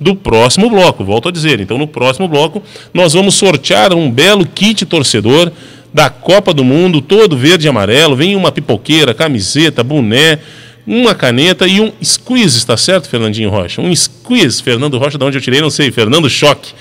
do próximo bloco. Volto a dizer. Então, no próximo bloco, nós vamos sortear um belo kit torcedor da Copa do Mundo, todo verde e amarelo. Vem uma pipoqueira, camiseta, boné, uma caneta e um squeeze, está certo, Fernandinho Rocha? Um squeeze, Fernando Rocha, de onde eu tirei, não sei, Fernando Choque.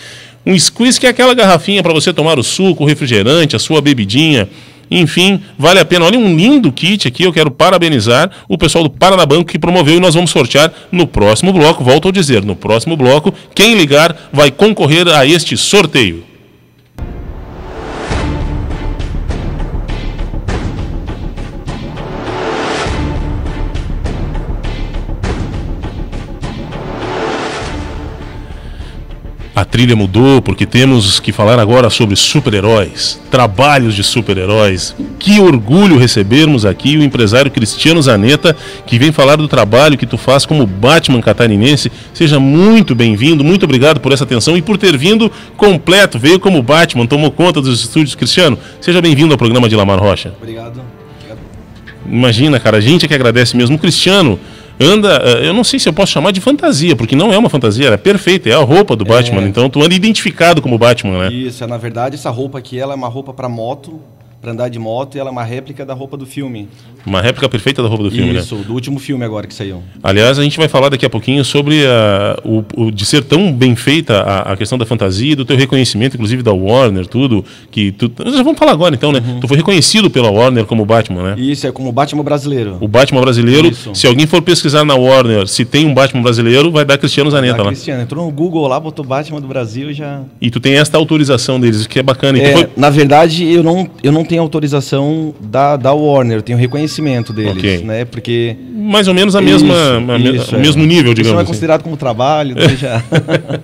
Um squeeze que é aquela garrafinha para você tomar o suco, o refrigerante, a sua bebidinha. Enfim, vale a pena. Olha um lindo kit aqui. Eu quero parabenizar o pessoal do Paranabanco que promoveu e nós vamos sortear no próximo bloco. Volto a dizer, no próximo bloco, quem ligar vai concorrer a este sorteio. A trilha mudou porque temos que falar agora sobre super-heróis, trabalhos de super-heróis. Que orgulho recebermos aqui o empresário Cristiano Zanetta, que vem falar do trabalho que tu faz como Batman catarinense. Seja muito bem-vindo, muito obrigado por essa atenção e por ter vindo completo. Veio como Batman, tomou conta dos estúdios. Cristiano, seja bem-vindo ao programa de Lamar Rocha. Obrigado. Obrigado. Imagina, cara, a gente é que agradece mesmo. O Cristiano anda, eh, eu não sei se eu posso chamar de fantasia, porque não é uma fantasia, ela é perfeita, é a roupa do Batman. Então tu anda identificado como Batman, né? Isso, é, na verdade, essa roupa aqui ela é uma roupa para moto, para andar de moto, e ela é uma réplica da roupa do filme. Uma réplica perfeita da roupa do filme, Isso, né? do último filme agora que saiu. Aliás, a gente vai falar daqui a pouquinho sobre a, o, o, de ser tão bem feita a, a, questão da fantasia, do teu reconhecimento, inclusive da Warner, tudo. que tu, Já vamos falar agora então, né? Uhum. Tu foi reconhecido pela Warner como Batman, né? Isso, é como Batman brasileiro. O Batman brasileiro. Isso. Se alguém for pesquisar na Warner se tem um Batman brasileiro, vai dar Cristiano Zanetta lá. Cristiano, entrou no Google lá, botou Batman do Brasil já. E tu tem esta autorização deles, que é bacana. É, foi... Na verdade, eu não, eu não tenho autorização da, da Warner, eu tenho reconhecimento deles, okay. né? Porque mais ou menos a mesma, isso, a o é. mesmo nível, digamos. Isso não é assim. considerado como trabalho, já.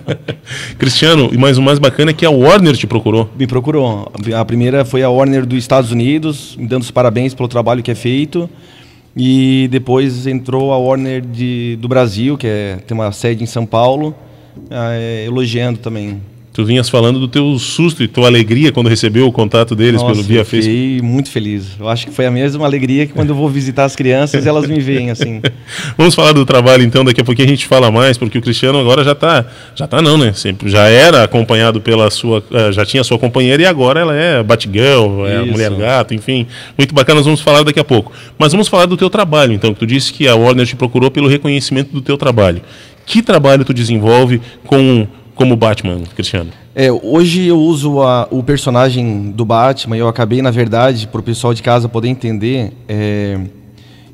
Cristiano, e mais o mais bacana é que a Warner te procurou. Me procurou. A primeira foi a Warner dos Estados Unidos, me dando os parabéns pelo trabalho que é feito. E depois entrou a Warner de, do Brasil, que é, tem uma sede em São Paulo, é, elogiando também Tu vinhas falando do teu susto e tua alegria quando recebeu o contato deles Nossa, pelo via Facebook. Fiquei muito feliz. Eu acho que foi a mesma alegria que quando eu vou visitar as crianças elas me veem assim. Vamos falar do trabalho então, daqui a pouquinho a gente fala mais, porque o Cristiano agora já está, já tá não, né? Sempre já era acompanhado pela sua, eh, já tinha sua companheira e agora ela é Batgirl, é a mulher gato, enfim. Muito bacana, nós vamos falar daqui a pouco. Mas vamos falar do teu trabalho, então, que tu disse que a Warner te procurou pelo reconhecimento do teu trabalho. Que trabalho tu desenvolve com como Batman, Cristiano? É, hoje eu uso a, o personagem do Batman, eu acabei, na verdade, para o pessoal de casa poder entender, é,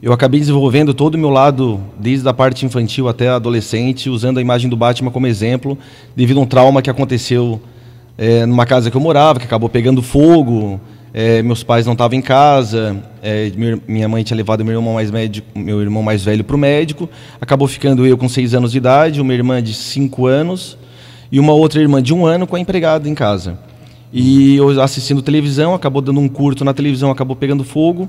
eu acabei desenvolvendo todo o meu lado, desde a parte infantil até a adolescente, usando a imagem do Batman como exemplo, devido a um trauma que aconteceu é, numa casa que eu morava, que acabou pegando fogo, é, meus pais não estavam em casa, é, minha mãe tinha levado meu irmão mais, médico, meu irmão mais velho para o médico, acabou ficando eu com seis anos de idade, uma irmã de cinco anos, e uma outra irmã de um ano com a empregada em casa. E eu assistindo televisão, acabou dando um curto na televisão, acabou pegando fogo.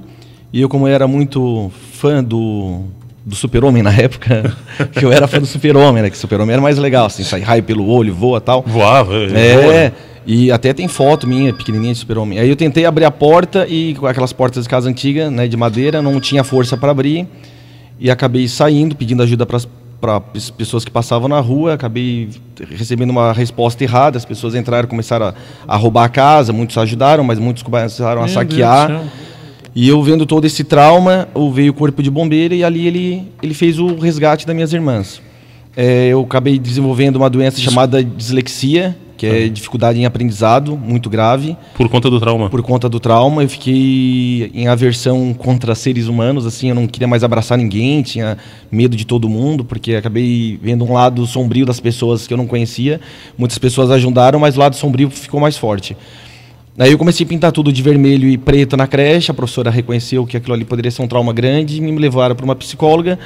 E eu, como eu era muito fã do, do Super-Homem na época, que eu era fã do Super-Homem, né? Que Super-Homem era mais legal, assim, sai raio pelo olho, voa tal. Voava, é. Voa. Né? E até tem foto minha, pequenininha de Super-Homem. Aí eu tentei abrir a porta e com aquelas portas de casa antiga, né, de madeira, não tinha força para abrir. E acabei saindo, pedindo ajuda para para pessoas que passavam na rua, acabei recebendo uma resposta errada, as pessoas entraram, começaram a, a roubar a casa, muitos ajudaram, mas muitos começaram a Meu saquear. E eu vendo todo esse trauma, veio o corpo de bombeiro e ali ele, ele fez o resgate das minhas irmãs. É, eu acabei desenvolvendo uma doença chamada dislexia, que é dificuldade em aprendizado, muito grave. Por conta do trauma? Por conta do trauma. Eu fiquei em aversão contra seres humanos, assim, eu não queria mais abraçar ninguém, tinha medo de todo mundo, porque acabei vendo um lado sombrio das pessoas que eu não conhecia. Muitas pessoas ajudaram, mas o lado sombrio ficou mais forte. Aí eu comecei a pintar tudo de vermelho e preto na creche, a professora reconheceu que aquilo ali poderia ser um trauma grande e me levaram para uma psicóloga.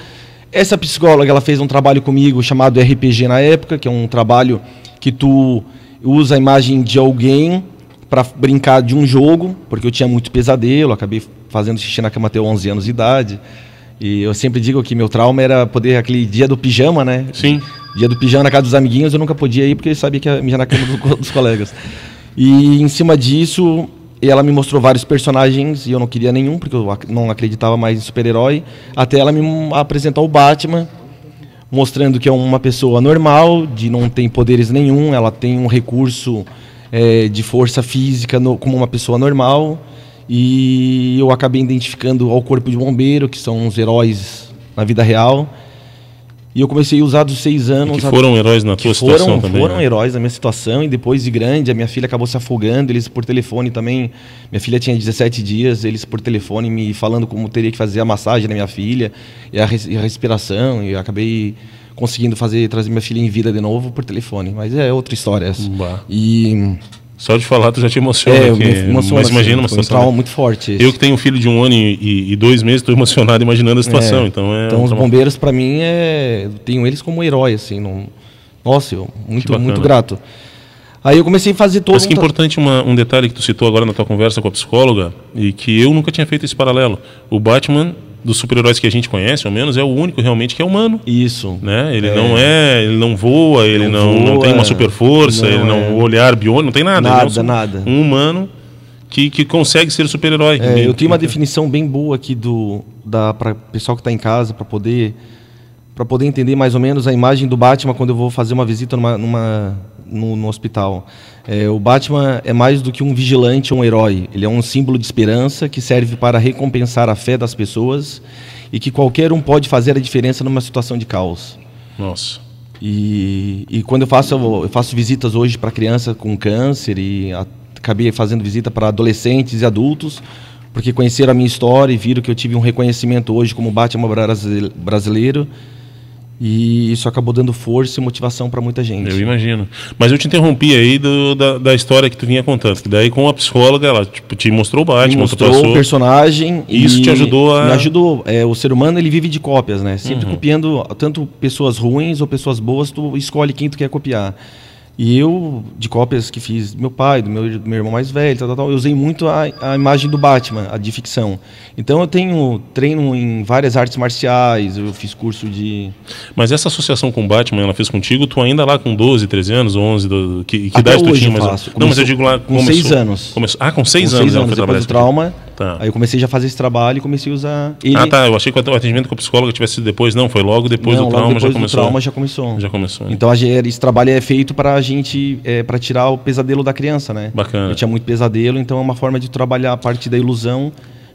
Essa psicóloga ela fez um trabalho comigo chamado RPG na época, que é um trabalho que tu usa a imagem de alguém para brincar de um jogo, porque eu tinha muito pesadelo, acabei fazendo xixi na cama até 11 anos de idade. E eu sempre digo que meu trauma era poder aquele dia do pijama, né? Sim. Dia do pijama na casa dos amiguinhos, eu nunca podia ir porque eu sabia que ia mijar na cama dos colegas. E em cima disso, ela me mostrou vários personagens e eu não queria nenhum, porque eu não acreditava mais em super-herói, até ela me apresentar o Batman, mostrando que é uma pessoa normal, de não tem poderes nenhum, ela tem um recurso é, de força física no, como uma pessoa normal. E eu acabei identificando ao corpo de bombeiro, que são os heróis na vida real. E eu comecei a usar dos seis anos. E que foram heróis na tua foram, situação também. Foram né? heróis na minha situação. E depois de grande, a minha filha acabou se afogando. Eles por telefone também. Minha filha tinha 17 dias. Eles por telefone me falando como teria que fazer a massagem na minha filha e a, res, e a respiração. E eu acabei conseguindo fazer trazer minha filha em vida de novo por telefone. Mas é outra história essa. Bah. E Só de falar, tu já te emociona. é, me emociona, Mas imagina uma foi um situação. trauma muito forte. esse. Eu que tenho um filho de um ano e, e- dois meses, estou emocionado imaginando a situação. É. Então, é Então um os trauma- bombeiros para mim é, eu tenho eles como herói assim, não... Nossa, eu muito muito grato. Aí eu comecei a fazer todo Mas que um importante uma- um detalhe que tu citou agora na tua conversa com a psicóloga e que eu nunca tinha feito esse paralelo. O Batman, dos super-heróis que a gente conhece, ao menos, é o único realmente que é humano. isso. Né? Ele não é, ele não voa, ele Não não, não voa, tem uma super força, não ele não é. olhar biônico, não tem nada. é Nada, nada. Um humano que, que consegue ser super-herói. É, eu tenho uma E- definição bem boa aqui do da para pessoal que está em casa para poder para poder entender mais ou menos a imagem do Batman quando eu vou fazer uma visita numa, numa- no, no hospital. É, o Batman é mais do que um vigilante ou um herói. Ele é um símbolo de esperança que serve para recompensar a fé das pessoas e que qualquer um pode fazer a diferença numa situação de caos. Nossa. E, e quando eu faço, eu faço visitas hoje para criança com câncer e a- acabei fazendo visita para adolescentes e adultos, porque conheceram a minha história e viram que eu tive um reconhecimento hoje como Batman brasile- brasileiro. E isso acabou dando força e motivação para muita gente. Eu imagino. Mas eu te interrompi aí do- da, da história que tu vinha contando. Que daí com a psicóloga, ela tipo, te mostrou o Batman, mostrou o personagem E isso te ajudou a- me ajudou é, o ser humano ele vive de cópias né sempre Uhum. copiando tanto pessoas ruins ou pessoas boas tu escolhe quem tu quer copiar e eu de cópias que fiz do meu pai do meu, do meu irmão mais velho tal, tal, tal, eu usei muito a, a imagem do Batman a de ficção então eu tenho treino em várias artes marciais eu fiz curso de Mas essa associação com o Batman, ela fez contigo, tu ainda lá com 12, 13 anos, 11, do, que, que Até idade tu tinha? faço. Não, mas eu digo lá... com começou- seis anos. Começou, ah, com 6 com anos seis ela anos foi trabalhar depois do trauma Tá. aí eu comecei já a fazer esse trabalho e comecei a usar ele Ah, tá. Eu achei que o atendimento com a psicóloga tivesse sido depois. Não, foi logo depois Não, do logo trauma depois já começou. trauma já começou Já começou. Então gente- esse trabalho é feito para a gente, é, para tirar o pesadelo da criança, né? Bacana. Eu tinha muito pesadelo, então é uma forma de trabalhar a parte da ilusão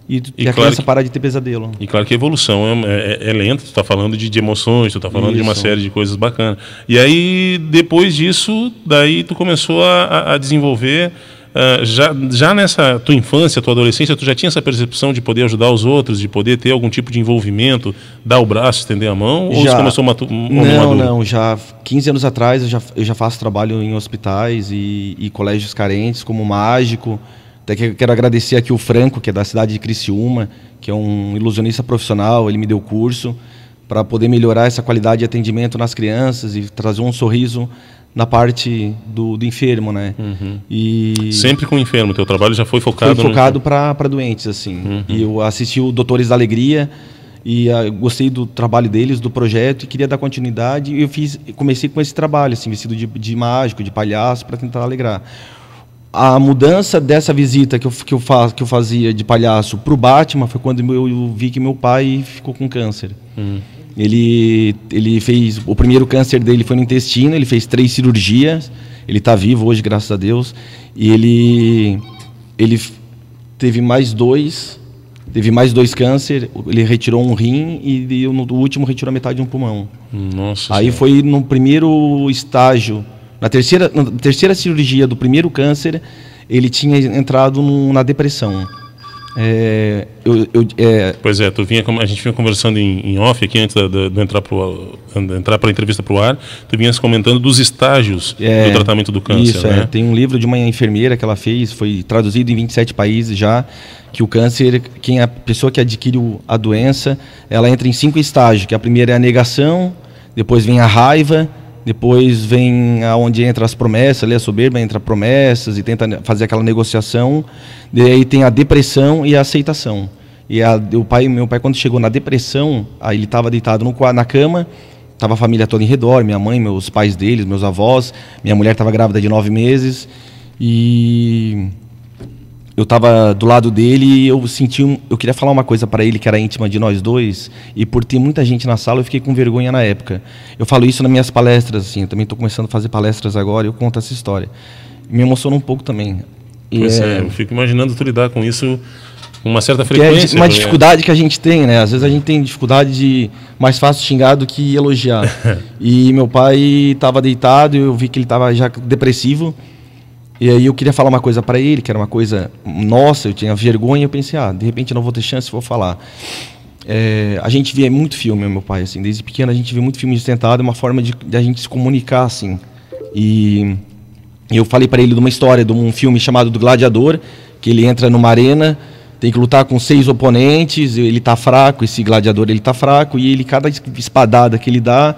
e, E e a claro criança que- parar de ter pesadelo. E claro que a evolução é, é, é lenta, tu está falando de, de emoções, tu está falando de uma Isso. série de coisas bacanas. E aí, depois disso, daí tu começou a- a desenvolver. Ah, já, já nessa tua infância, tua adolescência, tu já tinha essa percepção de poder ajudar os outros, de poder ter algum tipo de envolvimento, dar o braço, estender a mão? Ou Já. você começou matu- Não, maduro? não, já 15 anos atrás eu já, eu já faço trabalho em hospitais e, e colégios carentes como mágico. Até que quero agradecer aqui o Franco, que é da cidade de Criciúma, que é um ilusionista profissional, ele me deu curso para poder melhorar essa qualidade de atendimento nas crianças e trazer um sorriso na parte do, do enfermo, né? E Uhum. Sempre com o enfermo, teu trabalho já foi focado foi no- focado para doentes assim. E eu assisti o Doutores da Alegria e ah, gostei do trabalho deles, do projeto e queria dar continuidade. E eu fiz, comecei com esse trabalho assim, vestido de, de mágico, de palhaço para tentar alegrar. A mudança dessa visita que eu, que eu, fa, que eu fazia de palhaço para o Batman foi quando eu, eu vi que meu pai ficou com câncer. Ele, ele fez. O primeiro câncer dele foi no intestino, ele fez três cirurgias. Ele está vivo hoje, graças a Deus. E ele, ele teve mais dois. Teve mais dois câncer. Ele retirou um rim e, e no último retirou a metade de um pulmão. Nossa Aí Senhora. foi no primeiro estágio, na terceira, na terceira cirurgia do primeiro câncer, ele tinha entrado num- na depressão. É, eu, eu- é, Pois é, tu vinha, a gente vinha conversando em, em off aqui antes da, da, do entrar de entrar para a entrevista para o ar, tu vinhas comentando dos estágios É, do tratamento do câncer, Isso, né? é. Tem um livro de uma enfermeira que ela fez, foi traduzido em 27 países já, que o câncer, quem é a pessoa que adquire a doença, ela entra em cinco estágios, que a primeira é a negação, depois vem a raiva, depois vem aonde entra as promessas, ali a soberba entra promessas e tenta fazer aquela negociação, daí tem a depressão e a aceitação. E a, o pai, meu pai quando chegou na depressão, aí ele estava deitado no, na cama, Tava a família toda em redor, minha mãe, meus pais deles, meus avós. Minha mulher estava grávida de nove meses. E eu estava do lado dele e eu senti um, eu queria falar uma coisa para ele que era íntima de nós dois e por ter muita gente na sala eu fiquei com vergonha na época. Eu falo isso nas minhas palestras assim eu também estou começando a fazer palestras agora e eu conto essa história. Me emocionou um pouco também. E pois é, é, eu fico imaginando tu lidar com isso com uma certa frequência é uma dificuldade que a gente tem né? Às vezes a gente tem dificuldade de mais fácil xingar do que elogiar. E meu pai estava deitado eu vi que ele estava já depressivo e aí eu queria falar uma coisa para ele, que era uma coisa nossa, eu tinha vergonha, eu pensei, ah, de repente eu não vou ter chance, vou falar. É, a gente via muito filme, meu pai, assim, desde pequeno a gente vê muito filme de sentado, é uma forma de, de, a gente se comunicar, assim. E eu falei para ele de uma história de um filme chamado Do Gladiador, que ele entra numa arena, tem que lutar com seis oponentes, ele tá fraco, esse gladiador ele tá fraco, e ele, cada espadada que ele dá,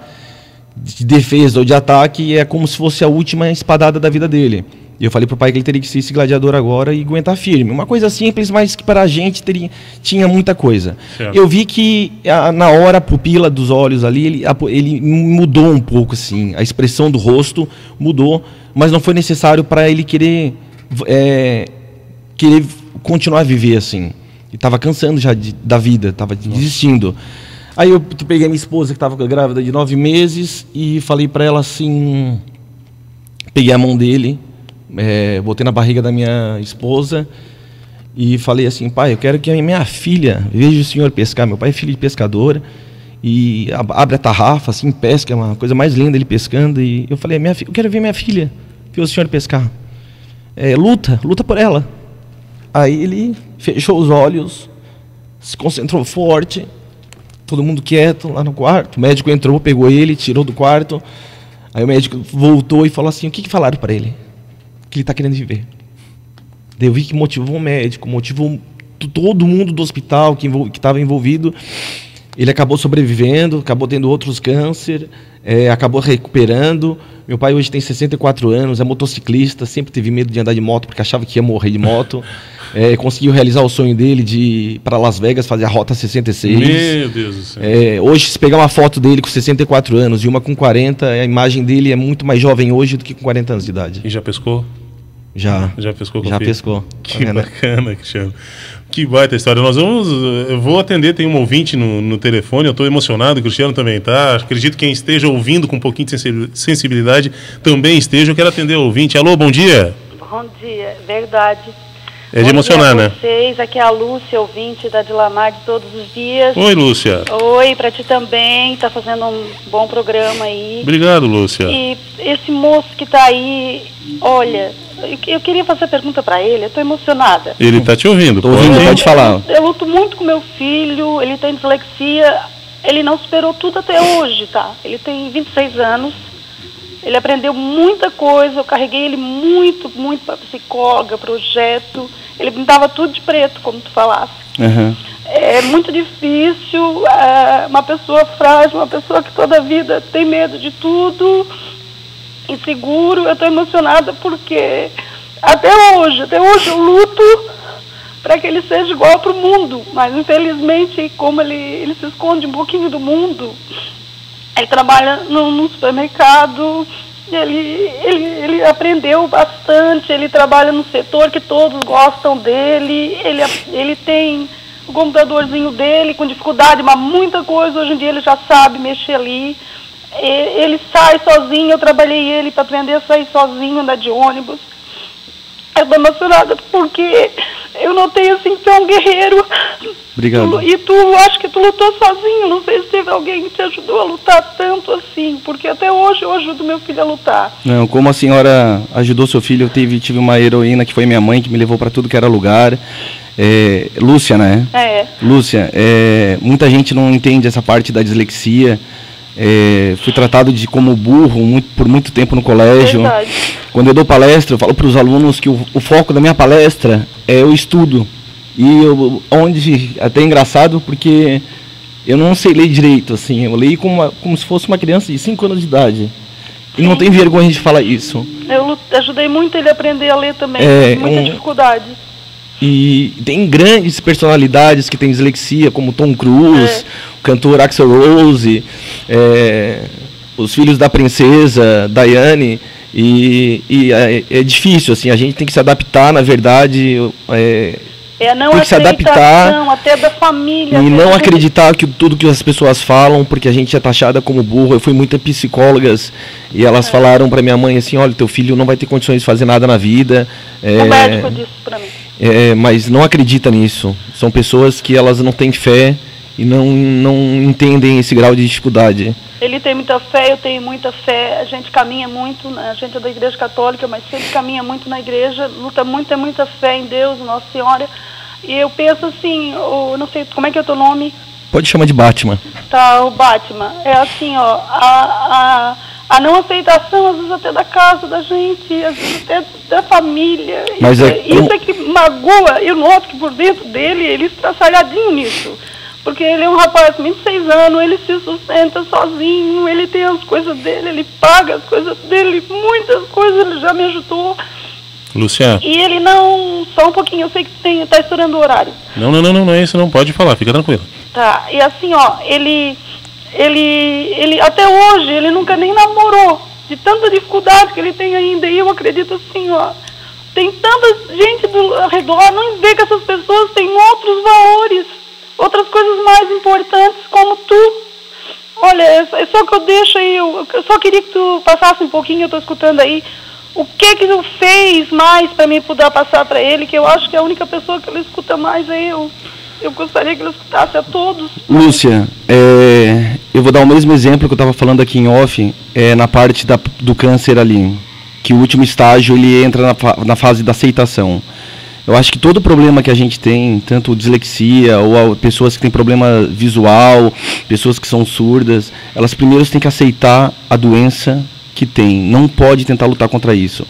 de defesa ou de ataque, é como se fosse a última espadada da vida dele. E eu falei pro pai que ele teria que ser esse gladiador agora e aguentar firme. Uma coisa simples, mas que para a gente teria, tinha muita coisa. Certo. Eu vi que a, na hora a pupila dos olhos ali, ele, a, ele mudou um pouco assim, a expressão do rosto mudou, mas não foi necessário para ele querer é, querer continuar a viver assim. Ele estava cansando já de, da vida, estava desistindo. Aí eu peguei minha esposa que estava grávida de nove meses e falei para ela assim, peguei a mão dele é, botei na barriga da minha esposa e falei assim, pai, eu quero que a minha filha veja o senhor pescar. Meu pai é filho de pescador e abre a tarrafa, assim, pesca, é uma coisa mais linda ele pescando. E eu falei, minha eu quero ver minha filha ver o senhor pescar. É, luta, luta por ela. Aí ele fechou os olhos, se concentrou forte, todo mundo quieto lá no quarto. O médico entrou, pegou ele, tirou do quarto. Aí o médico voltou e falou assim: o que, que falaram para ele? Que ele está querendo viver. Eu vi que motivou o médico, motivou todo mundo do hospital que estava envolvido. Ele acabou sobrevivendo, acabou tendo outros câncer, é, acabou recuperando. Meu pai hoje tem 64 anos, é motociclista, sempre teve medo de andar de moto porque achava que ia morrer de moto. É, conseguiu realizar o sonho dele de ir para Las Vegas fazer a Rota 66. Meu Deus do céu. É, hoje, se pegar uma foto dele com 64 anos e uma com 40, a imagem dele é muito mais jovem hoje do que com 40 anos de idade. E já pescou? Já. Já pescou com Já pescou. Que tá bacana, Cristiano. Que baita história. Nós vamos. Eu vou atender, tem um ouvinte no, no telefone, eu estou emocionado, o Cristiano também tá. Acredito que quem esteja ouvindo com um pouquinho de sensibilidade também esteja. Eu quero atender o ouvinte. Alô, bom dia. Bom dia, verdade. É de emocionar, né? vocês, aqui é a Lúcia, ouvinte da Dilamar de todos os dias. Oi, Lúcia. Oi, para ti também, tá fazendo um bom programa aí. Obrigado, Lúcia. E esse moço que tá aí, olha, eu queria fazer a pergunta para ele, eu estou emocionada. Ele está te ouvindo, Tô ouvindo, pode falar. Eu, eu luto muito com meu filho, ele tem dislexia, ele não superou tudo até hoje, tá? Ele tem 26 anos, ele aprendeu muita coisa, eu carreguei ele muito, muito para psicóloga, projeto, ele pintava tudo de preto, como tu falasse. Uhum. É muito difícil, é uma pessoa frágil, uma pessoa que toda a vida tem medo de tudo, inseguro, eu estou emocionada porque até hoje, até hoje eu luto para que ele seja igual para o mundo, mas infelizmente, como ele, ele se esconde um pouquinho do mundo, ele trabalha no, supermercado, ele, ele, ele aprendeu bastante, ele trabalha no setor que todos gostam dele, ele, ele tem o computadorzinho dele com dificuldade, mas muita coisa hoje em dia ele já sabe mexer ali ele sai sozinho, eu trabalhei ele para aprender a sair sozinho, andar de ônibus. Eu estou emocionada porque eu notei assim que é um guerreiro. Obrigado. E tu, acho que tu lutou sozinho, não sei se teve alguém que te ajudou a lutar tanto assim, porque até hoje eu ajudo meu filho a lutar. Não, como a senhora ajudou seu filho, eu tive, tive uma heroína que foi minha mãe, que me levou para tudo que era lugar. É, Lúcia, né? É. Lúcia, é, muita gente não entende essa parte da dislexia. É, fui tratado de como burro muito, por muito tempo no colégio. Verdade. Quando eu dou palestra, eu falo para os alunos que o, o, foco da minha palestra é o estudo. E eu, onde até é engraçado porque eu não sei ler direito, assim, eu leio como, uma, como se fosse uma criança de 5 anos de idade. E Sim. não tem vergonha de falar isso. Eu ajudei muito ele a aprender a ler também, é, muita um, dificuldade. E tem grandes personalidades que têm dislexia, como Tom Cruise, é. o cantor Axel Rose, é, os filhos da princesa Diane e, e é, é, difícil assim a gente tem que se adaptar na verdade é, é não tem que se adaptar até da família e não acreditar que tudo que as pessoas falam porque a gente é taxada como burro eu fui muitas psicólogas e elas é. falaram para minha mãe assim olha teu filho não vai ter condições de fazer nada na vida é, o médico disse para mim é, mas não acredita nisso são pessoas que elas não têm fé e não, não entendem esse grau de dificuldade. Ele tem muita fé, eu tenho muita fé, a gente caminha muito, né? a gente é da igreja católica, mas sempre caminha muito na igreja, luta muito, tem muita fé em Deus, Nossa Senhora. E eu penso assim, o, não sei como é que é o teu nome? Pode chamar de Batman. Tá, o Batman. É assim, ó, a, a, a não aceitação, às vezes até da casa da gente, às vezes até da família. Mas isso, é, isso é que magoa, eu noto que por dentro dele, ele está salhadinho nisso. Porque ele é um rapaz de 26 anos, ele se sustenta sozinho, ele tem as coisas dele, ele paga as coisas dele, muitas coisas ele já me ajudou. Luciano. E ele não. Só um pouquinho, eu sei que tem, tá estourando o horário. Não, não, não, não, não é isso, não. Pode falar, fica tranquilo. Tá, e assim, ó, ele. Ele. ele até hoje, ele nunca nem namorou. De tanta dificuldade que ele tem ainda. E eu acredito assim, ó. Tem tanta gente do, redor, não vê que essas pessoas têm outros valores outras coisas mais importantes, como tu. Olha, é, é só que eu deixo aí, eu, eu só queria que tu passasse um pouquinho, eu estou escutando aí, o que que tu fez mais para mim poder passar para ele, que eu acho que a única pessoa que ele escuta mais é eu. Eu gostaria que ele escutasse a todos. Lúcia, é, eu vou dar o mesmo exemplo que eu estava falando aqui em off, é, na parte da, do câncer ali, que o último estágio ele entra na, na fase da aceitação. Eu acho que todo problema que a gente tem, tanto dislexia ou pessoas que têm problema visual, pessoas que são surdas, elas primeiro têm que aceitar a doença que tem. Não pode tentar lutar contra isso.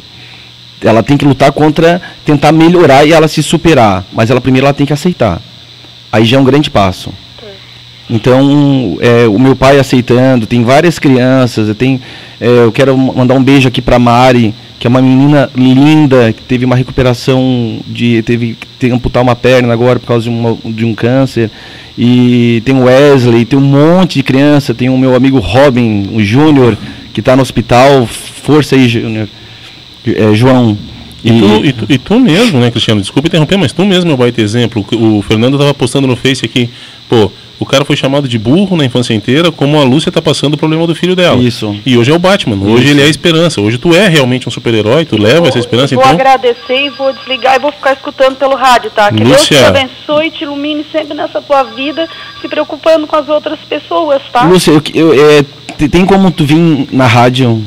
Ela tem que lutar contra tentar melhorar e ela se superar, mas ela primeiro ela tem que aceitar. Aí já é um grande passo. Então, é, o meu pai aceitando, tem várias crianças, eu, tenho, é, eu quero mandar um beijo aqui para Mari, que é uma menina linda, que teve uma recuperação de. teve que amputar uma perna agora por causa de, uma, de um câncer. E tem o Wesley, tem um monte de criança, tem o meu amigo Robin, o Júnior, que está no hospital. Força aí, Júnior. É, João. E, e, tu, e, tu, e, tu, mesmo, né, Cristiano? Desculpa interromper, mas tu mesmo é um baita exemplo. O Fernando estava postando no Face aqui, pô, o cara foi chamado de burro na infância inteira, como a Lúcia está passando o problema do filho dela. Isso. E hoje é o Batman, hoje Isso. ele é a esperança. Hoje tu é realmente um super-herói, tu leva vou, essa esperança. Vou então... agradecer e vou desligar e vou ficar escutando pelo rádio, tá? Que Lúcia... Deus te abençoe e te ilumine sempre nessa tua vida, se preocupando com as outras pessoas, tá? Lúcia, eu, eu, é, tem como tu vir na rádio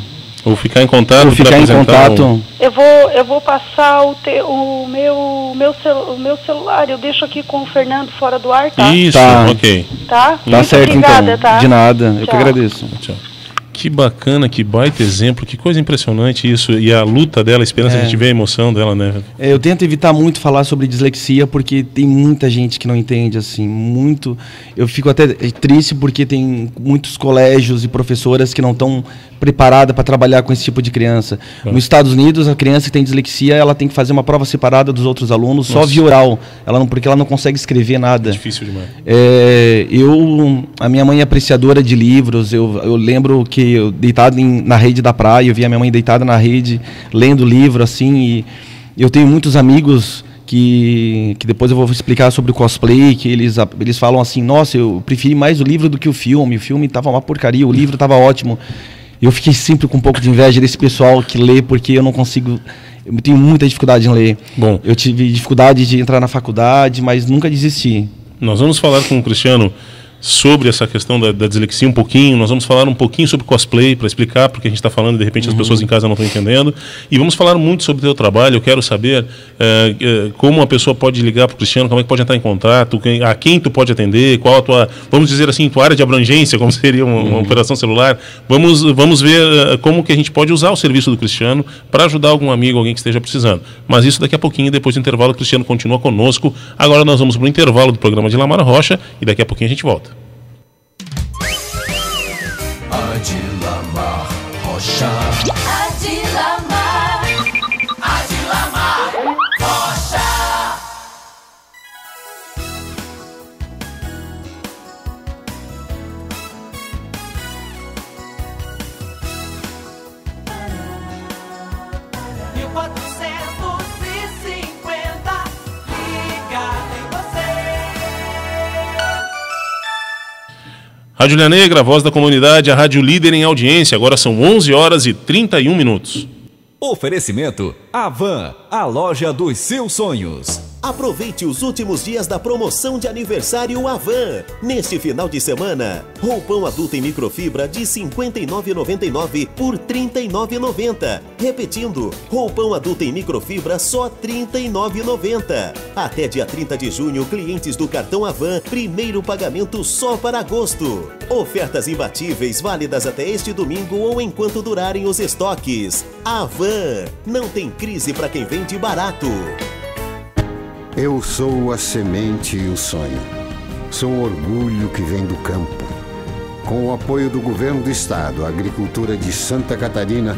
ou ficar em contato. Ou ficar em contato. Eu vou, eu vou passar o, te, o, meu, meu cel, o meu celular. Eu deixo aqui com o Fernando fora do ar, tá? Isso, tá. ok. Tá? Tá certo obrigada, então. Tá? De nada. Tchau. Eu que agradeço. Tchau. Que bacana, que baita exemplo, que coisa impressionante isso. E a luta dela, a esperança é. de a gente ver a emoção dela, né? É, eu tento evitar muito falar sobre dislexia porque tem muita gente que não entende, assim, muito. Eu fico até triste porque tem muitos colégios e professoras que não estão preparadas para trabalhar com esse tipo de criança. Nos Estados Unidos, a criança que tem dislexia, ela tem que fazer uma prova separada dos outros alunos, Nossa. só via oral, ela não, porque ela não consegue escrever nada. É difícil demais. É, eu, a minha mãe é apreciadora de livros, eu, eu lembro que eu deitado em, na rede da praia, eu via minha mãe deitada na rede, lendo livro, assim, e eu tenho muitos amigos que, que depois eu vou explicar sobre o cosplay, que eles, eles falam assim, nossa, eu preferi mais o livro do que o filme, o filme estava uma porcaria, o livro estava ótimo. Eu fiquei sempre com um pouco de inveja desse pessoal que lê, porque eu não consigo eu tenho muita dificuldade em ler. Bom, eu tive dificuldade de entrar na faculdade, mas nunca desisti. Nós vamos falar com o Cristiano sobre essa questão da, da, dislexia um pouquinho. Nós vamos falar um pouquinho sobre cosplay para explicar, porque a gente está falando e de repente uhum. as pessoas em casa não estão entendendo. E vamos falar muito sobre o teu trabalho. Eu quero saber é, é, como a pessoa pode ligar para o Cristiano, como é que pode entrar em contato, quem, a quem tu pode atender, qual a tua, vamos dizer assim, tua área de abrangência, como seria uma, uma uhum. operação celular. Vamos, vamos ver uh, como que a gente pode usar o serviço do Cristiano para ajudar algum amigo, alguém que esteja precisando. Mas isso daqui a pouquinho, depois do intervalo, o Cristiano continua conosco. Agora nós vamos para o intervalo do programa de Lamar Rocha e daqui a pouquinho a gente volta. Adilamar Rocha. Rádio Linha Negra, voz da comunidade, a rádio líder em audiência. Agora são 11 horas e 31 minutos. Oferecimento Avan, a loja dos seus sonhos. Aproveite os últimos dias da promoção de aniversário Avan. Neste final de semana, roupão adulto em microfibra de R$ 59,99 por R$ 39,90. Repetindo, roupão adulto em microfibra só R$ 39,90. Até dia 30 de junho, clientes do cartão Avan, primeiro pagamento só para agosto. Ofertas imbatíveis válidas até este domingo ou enquanto durarem os estoques. Avan, não tem crise para quem vende barato. Eu sou a semente e o sonho. Sou o orgulho que vem do campo. Com o apoio do governo do estado, a agricultura de Santa Catarina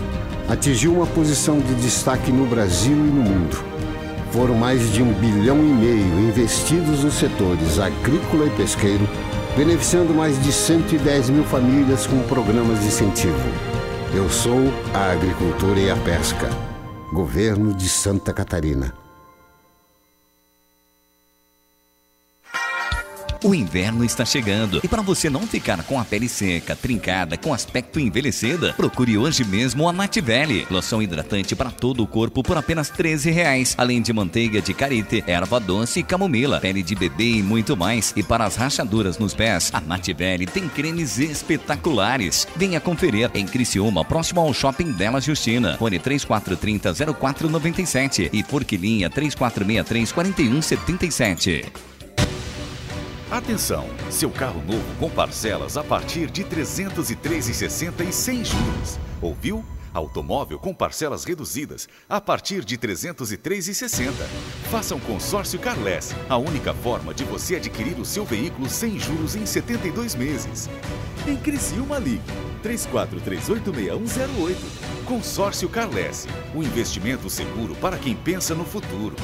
atingiu uma posição de destaque no Brasil e no mundo. Foram mais de um bilhão e meio investidos nos setores agrícola e pesqueiro, beneficiando mais de 110 mil famílias com programas de incentivo. Eu sou a agricultura e a pesca. Governo de Santa Catarina. O inverno está chegando e para você não ficar com a pele seca, trincada, com aspecto envelhecida, procure hoje mesmo a Nativelle. Loção hidratante para todo o corpo por apenas 13 reais. Além de manteiga de carite, erva doce, camomila, pele de bebê e muito mais. E para as rachaduras nos pés, a Nativelle tem cremes espetaculares. Venha conferir em Criciúma, próximo ao Shopping Della Justina. Fone 3430 0497 e Forquilinha 3463 4177. Atenção! Seu carro novo com parcelas a partir de R$ 303,60 e sem juros. Ouviu? Automóvel com parcelas reduzidas a partir de R$ 303,60. Faça um consórcio Carless, a única forma de você adquirir o seu veículo sem juros em 72 meses. Em Criciúma Ligue 34386108. Consórcio Carless, um investimento seguro para quem pensa no futuro.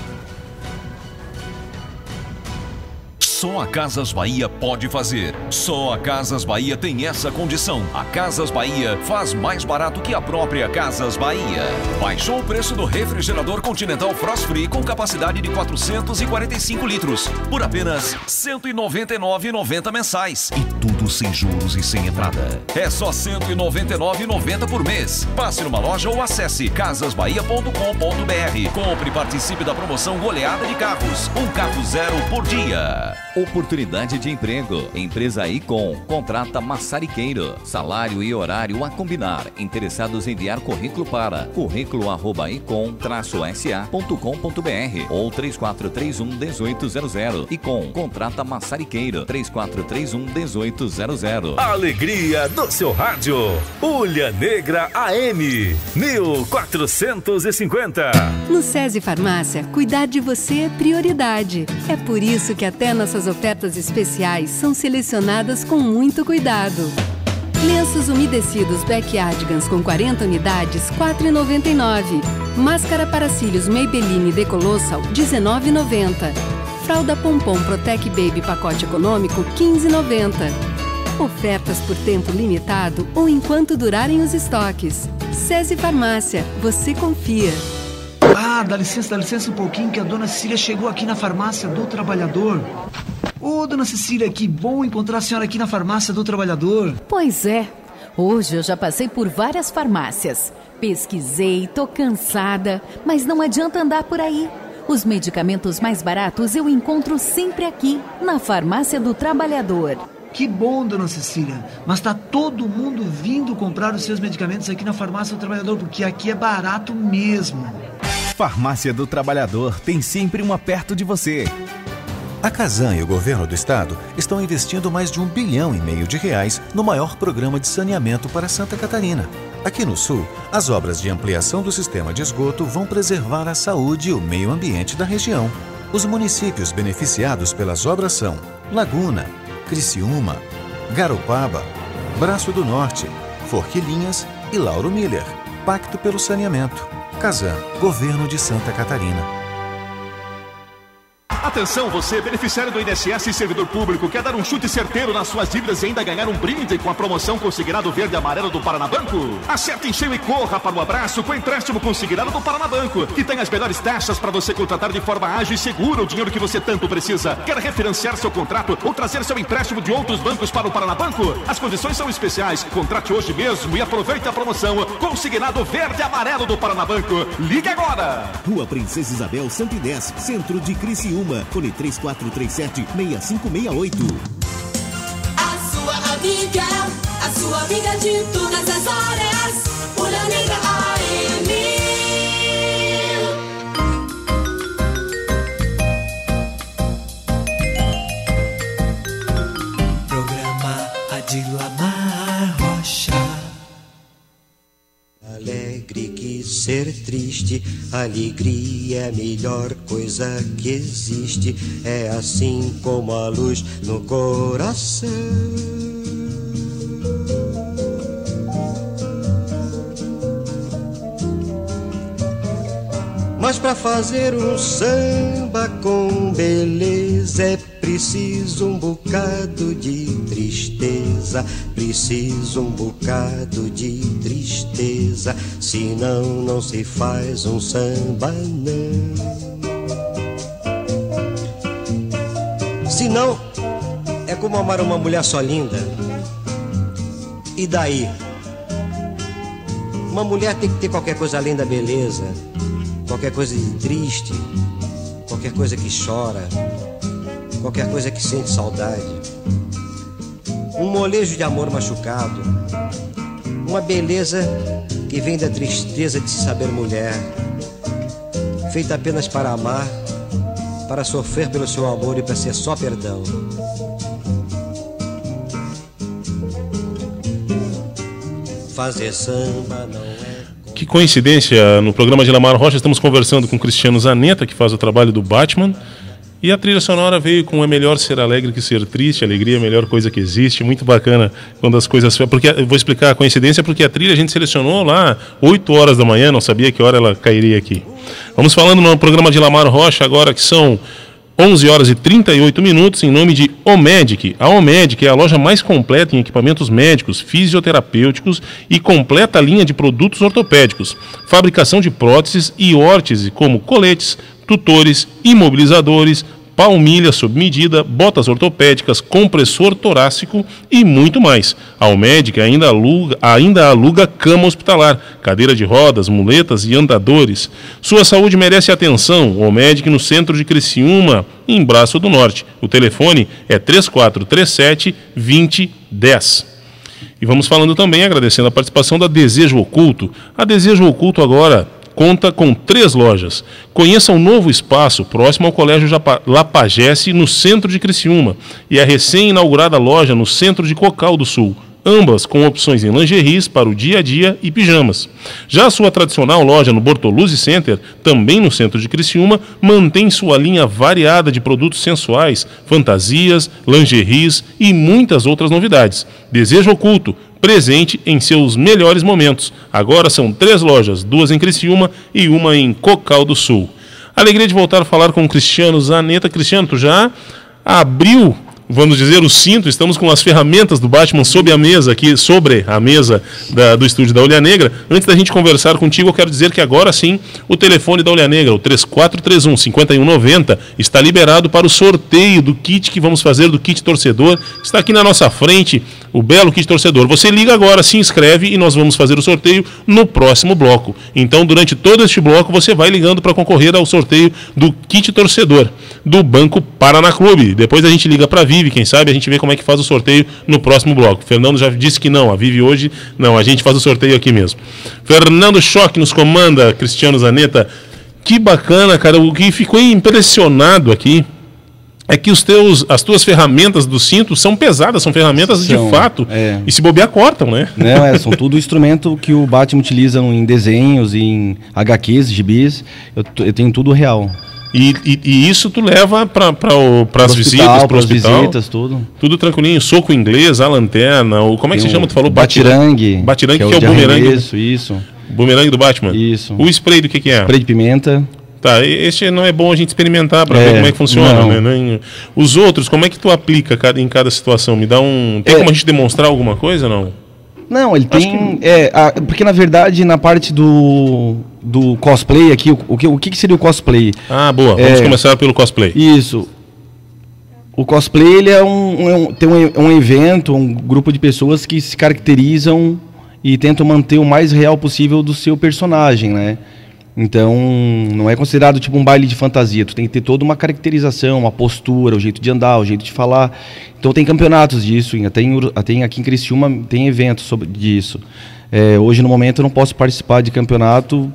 Só a Casas Bahia pode fazer. Só a Casas Bahia tem essa condição. A Casas Bahia faz mais barato que a própria Casas Bahia. Baixou o preço do refrigerador Continental Frost Free com capacidade de 445 litros por apenas R$ 199,90 mensais. E tudo sem juros e sem entrada. É só R$ 199,90 por mês. Passe numa loja ou acesse casasbahia.com.br. Compre e participe da promoção goleada de carros. Um carro zero por dia. Oportunidade de emprego. Empresa Icom. Contrata massariqueiro. Salário e horário a combinar. Interessados em enviar currículo para currículo@icom-sa.com.br ou 3431 1800. Icom. Contrata massariqueiro. 3431 1800. Alegria do seu rádio. Ulha Negra AM 1450. No SESI Farmácia, cuidar de você é prioridade. É por isso que até nossas ofertas especiais são selecionadas com muito cuidado. Lenços umedecidos Backyardigans com 40 unidades, R$ 4,99. Máscara para cílios Maybelline Decolossal, R$ 19,90. Fralda Pompom Protec Baby pacote econômico, R$ 15,90. Ofertas por tempo limitado ou enquanto durarem os estoques. SESI Farmácia, você confia. Ah, dá licença, dá licença um pouquinho que a dona Cecília chegou aqui na farmácia do trabalhador. Ô, oh, dona Cecília, que bom encontrar a senhora aqui na farmácia do trabalhador. Pois é. Hoje eu já passei por várias farmácias. Pesquisei, tô cansada, mas não adianta andar por aí. Os medicamentos mais baratos eu encontro sempre aqui, na farmácia do trabalhador. Que bom, dona Cecília. Mas tá todo mundo vindo comprar os seus medicamentos aqui na farmácia do trabalhador, porque aqui é barato mesmo. Farmácia do Trabalhador tem sempre uma perto de você. A Casan e o governo do estado estão investindo mais de um bilhão e meio de reais no maior programa de saneamento para Santa Catarina. Aqui no sul, as obras de ampliação do sistema de esgoto vão preservar a saúde e o meio ambiente da região. Os municípios beneficiados pelas obras são Laguna, Criciúma, Garopaba, Braço do Norte, Forquilinhas e Lauro Miller. Pacto pelo Saneamento. Casan, Governo de Santa Catarina. Atenção, você, beneficiário do INSS e servidor público, quer dar um chute certeiro nas suas dívidas e ainda ganhar um brinde com a promoção consignado verde e amarelo do Paranabanco? Acerte em cheio e corra para o abraço com o empréstimo consignado do Paranabanco, que tem as melhores taxas para você contratar de forma ágil e segura o dinheiro que você tanto precisa. Quer refinanciar seu contrato ou trazer seu empréstimo de outros bancos para o Paranabanco? As condições são especiais. Contrate hoje mesmo e aproveite a promoção consignado verde e amarelo do Paranabanco. Ligue agora! Rua Princesa Isabel 110, centro de Criciúma. Fone 3437-6568. A sua amiga, a sua amiga de todas as horas. Ser triste, alegria é a melhor coisa que existe. É assim como a luz no coração. Mas para fazer um samba com beleza é preciso um bocado de tristeza, preciso um bocado de tristeza, senão não se faz um samba não. Senão é como amar uma mulher só linda. E daí? Uma mulher tem que ter qualquer coisa além da beleza, qualquer coisa de triste, qualquer coisa que chora, qualquer coisa que sente saudade. Um molejo de amor machucado, uma beleza que vem da tristeza de se saber mulher, feita apenas para amar, para sofrer pelo seu amor e para ser só perdão. Fazer samba não é. Que coincidência, no programa de Lamar Rocha estamos conversando com Cristiano Zanetta, que faz o trabalho do Batman. E a trilha sonora veio com É melhor ser alegre que ser triste, alegria é a melhor coisa que existe. Muito bacana quando as coisas. Porque vou explicar a coincidência, porque a trilha a gente selecionou lá 8 horas da manhã, não sabia que hora ela cairia aqui. Vamos falando no programa de Lamar Rocha agora, que são 11 horas e 38 minutos, em nome de Omedic. A Omedic é a loja mais completa em equipamentos médicos, fisioterapêuticos e completa linha de produtos ortopédicos, fabricação de próteses e órtese, como coletes, tutores, imobilizadores, palmilha sob medida, botas ortopédicas, compressor torácico e muito mais. A Almédica ainda aluga, ainda aluga cama hospitalar, cadeira de rodas, muletas e andadores. Sua saúde merece atenção. O Almédica no centro de Criciúma, em Braço do Norte. O telefone é 3437 2010. E vamos falando também, agradecendo a participação da Desejo Oculto. A Desejo Oculto agora conta com três lojas. Conheça um novo espaço próximo ao Colégio Lapagesse, no centro de Criciúma, e a recém-inaugurada loja no centro de Cocal do Sul. Ambas com opções em lingeries para o dia a dia e pijamas. Já a sua tradicional loja no Bortoluzzi Center, também no centro de Criciúma, mantém sua linha variada de produtos sensuais, fantasias, lingeries e muitas outras novidades. Desejo Oculto, presente em seus melhores momentos. Agora são três lojas, duas em Criciúma e uma em Cocal do Sul. Alegria de voltar a falar com o Cristiano Zaneta. Cristiano, tu já abriu, vamos dizer, o cinto. Estamos com as ferramentas do Batman sob a mesa aqui, sobre a mesa da, do estúdio da Olha Negra. Antes da gente conversar contigo, eu quero dizer que agora sim o telefone da Olha Negra, o 3431 5190, está liberado para o sorteio do kit que vamos fazer, do kit torcedor. Está aqui na nossa frente o belo kit torcedor. Você liga agora, se inscreve e nós vamos fazer o sorteio no próximo bloco. Então, durante todo este bloco, você vai ligando para concorrer ao sorteio do kit torcedor do Banco Paraná Clube. Depois a gente liga para a Vive, quem sabe a gente vê como é que faz o sorteio no próximo bloco. Fernando já disse que não, a Vive hoje não, a gente faz o sorteio aqui mesmo. Fernando Choque nos comanda, Cristiano Zaneta. Que bacana, cara. O que ficou impressionado aqui é que os teus, as tuas ferramentas do cinto são pesadas, são ferramentas são, de fato. É. E se bobear, cortam, né? Não, é, são tudo instrumento que o Batman utiliza em desenhos, em HQs, gibis. Eu, eu tenho tudo real. E, e, e, isso tu leva para as visitas, para hospital? visitas, tudo. Tudo tranquilinho. Soco inglês, a lanterna, o, como é que Tem se chama? Tu falou? Batirangue. Batirangue, que é o, que é o bumerangue. Isso, isso. Bumerangue do Batman? Isso. O spray do que, que é? Spray de pimenta. Tá, este não é bom a gente experimentar para É, ver como é que funciona, não. né? Nem- Os outros, como é que tu aplica cada- em cada situação? Me dá um. Tem É. como a gente demonstrar alguma coisa não? Não, ele tem. É, a- porque na verdade, na parte do, do cosplay aqui, o, o que, o que que seria o cosplay? Ah, boa. Vamos É, começar pelo cosplay. Isso. O cosplay ele é um, é um- tem um, um evento, um grupo de pessoas que se caracterizam e tentam manter o mais real possível do seu personagem, né? Então, não é considerado tipo um baile de fantasia. Tu tem que ter toda uma caracterização, uma postura, o jeito de andar, o jeito de falar. Então, tem campeonatos disso. Até, em até aqui em Criciúma tem eventos sobre disso. É, hoje, no momento, eu não posso participar de campeonato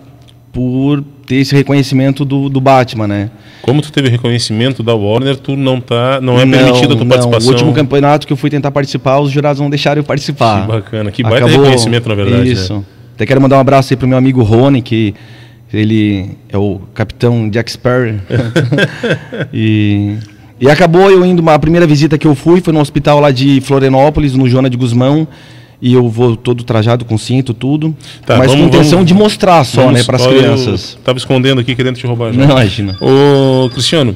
por ter esse reconhecimento do, do Batman, né? Como tu teve reconhecimento da Warner, tu não tá, não é permitida a tua não. participação. O último campeonato que eu fui tentar participar, os jurados não deixaram eu participar. Que bacana, que baita reconhecimento, na verdade, né? Isso. Até quero mandar um abraço aí pro meu amigo Rony, que ele é o capitão Jack Sparrow. e, e acabou eu indo, a primeira visita que eu fui foi no hospital lá de Florianópolis, no Joana de Guzmão. E eu vou todo trajado com cinto, tudo. Tá, mas vamos- com intenção vamos- de mostrar só, vamos- né, para as eu crianças. Tava escondendo aqui querendo te roubar. já. Não, imagina. Ô, Cristiano,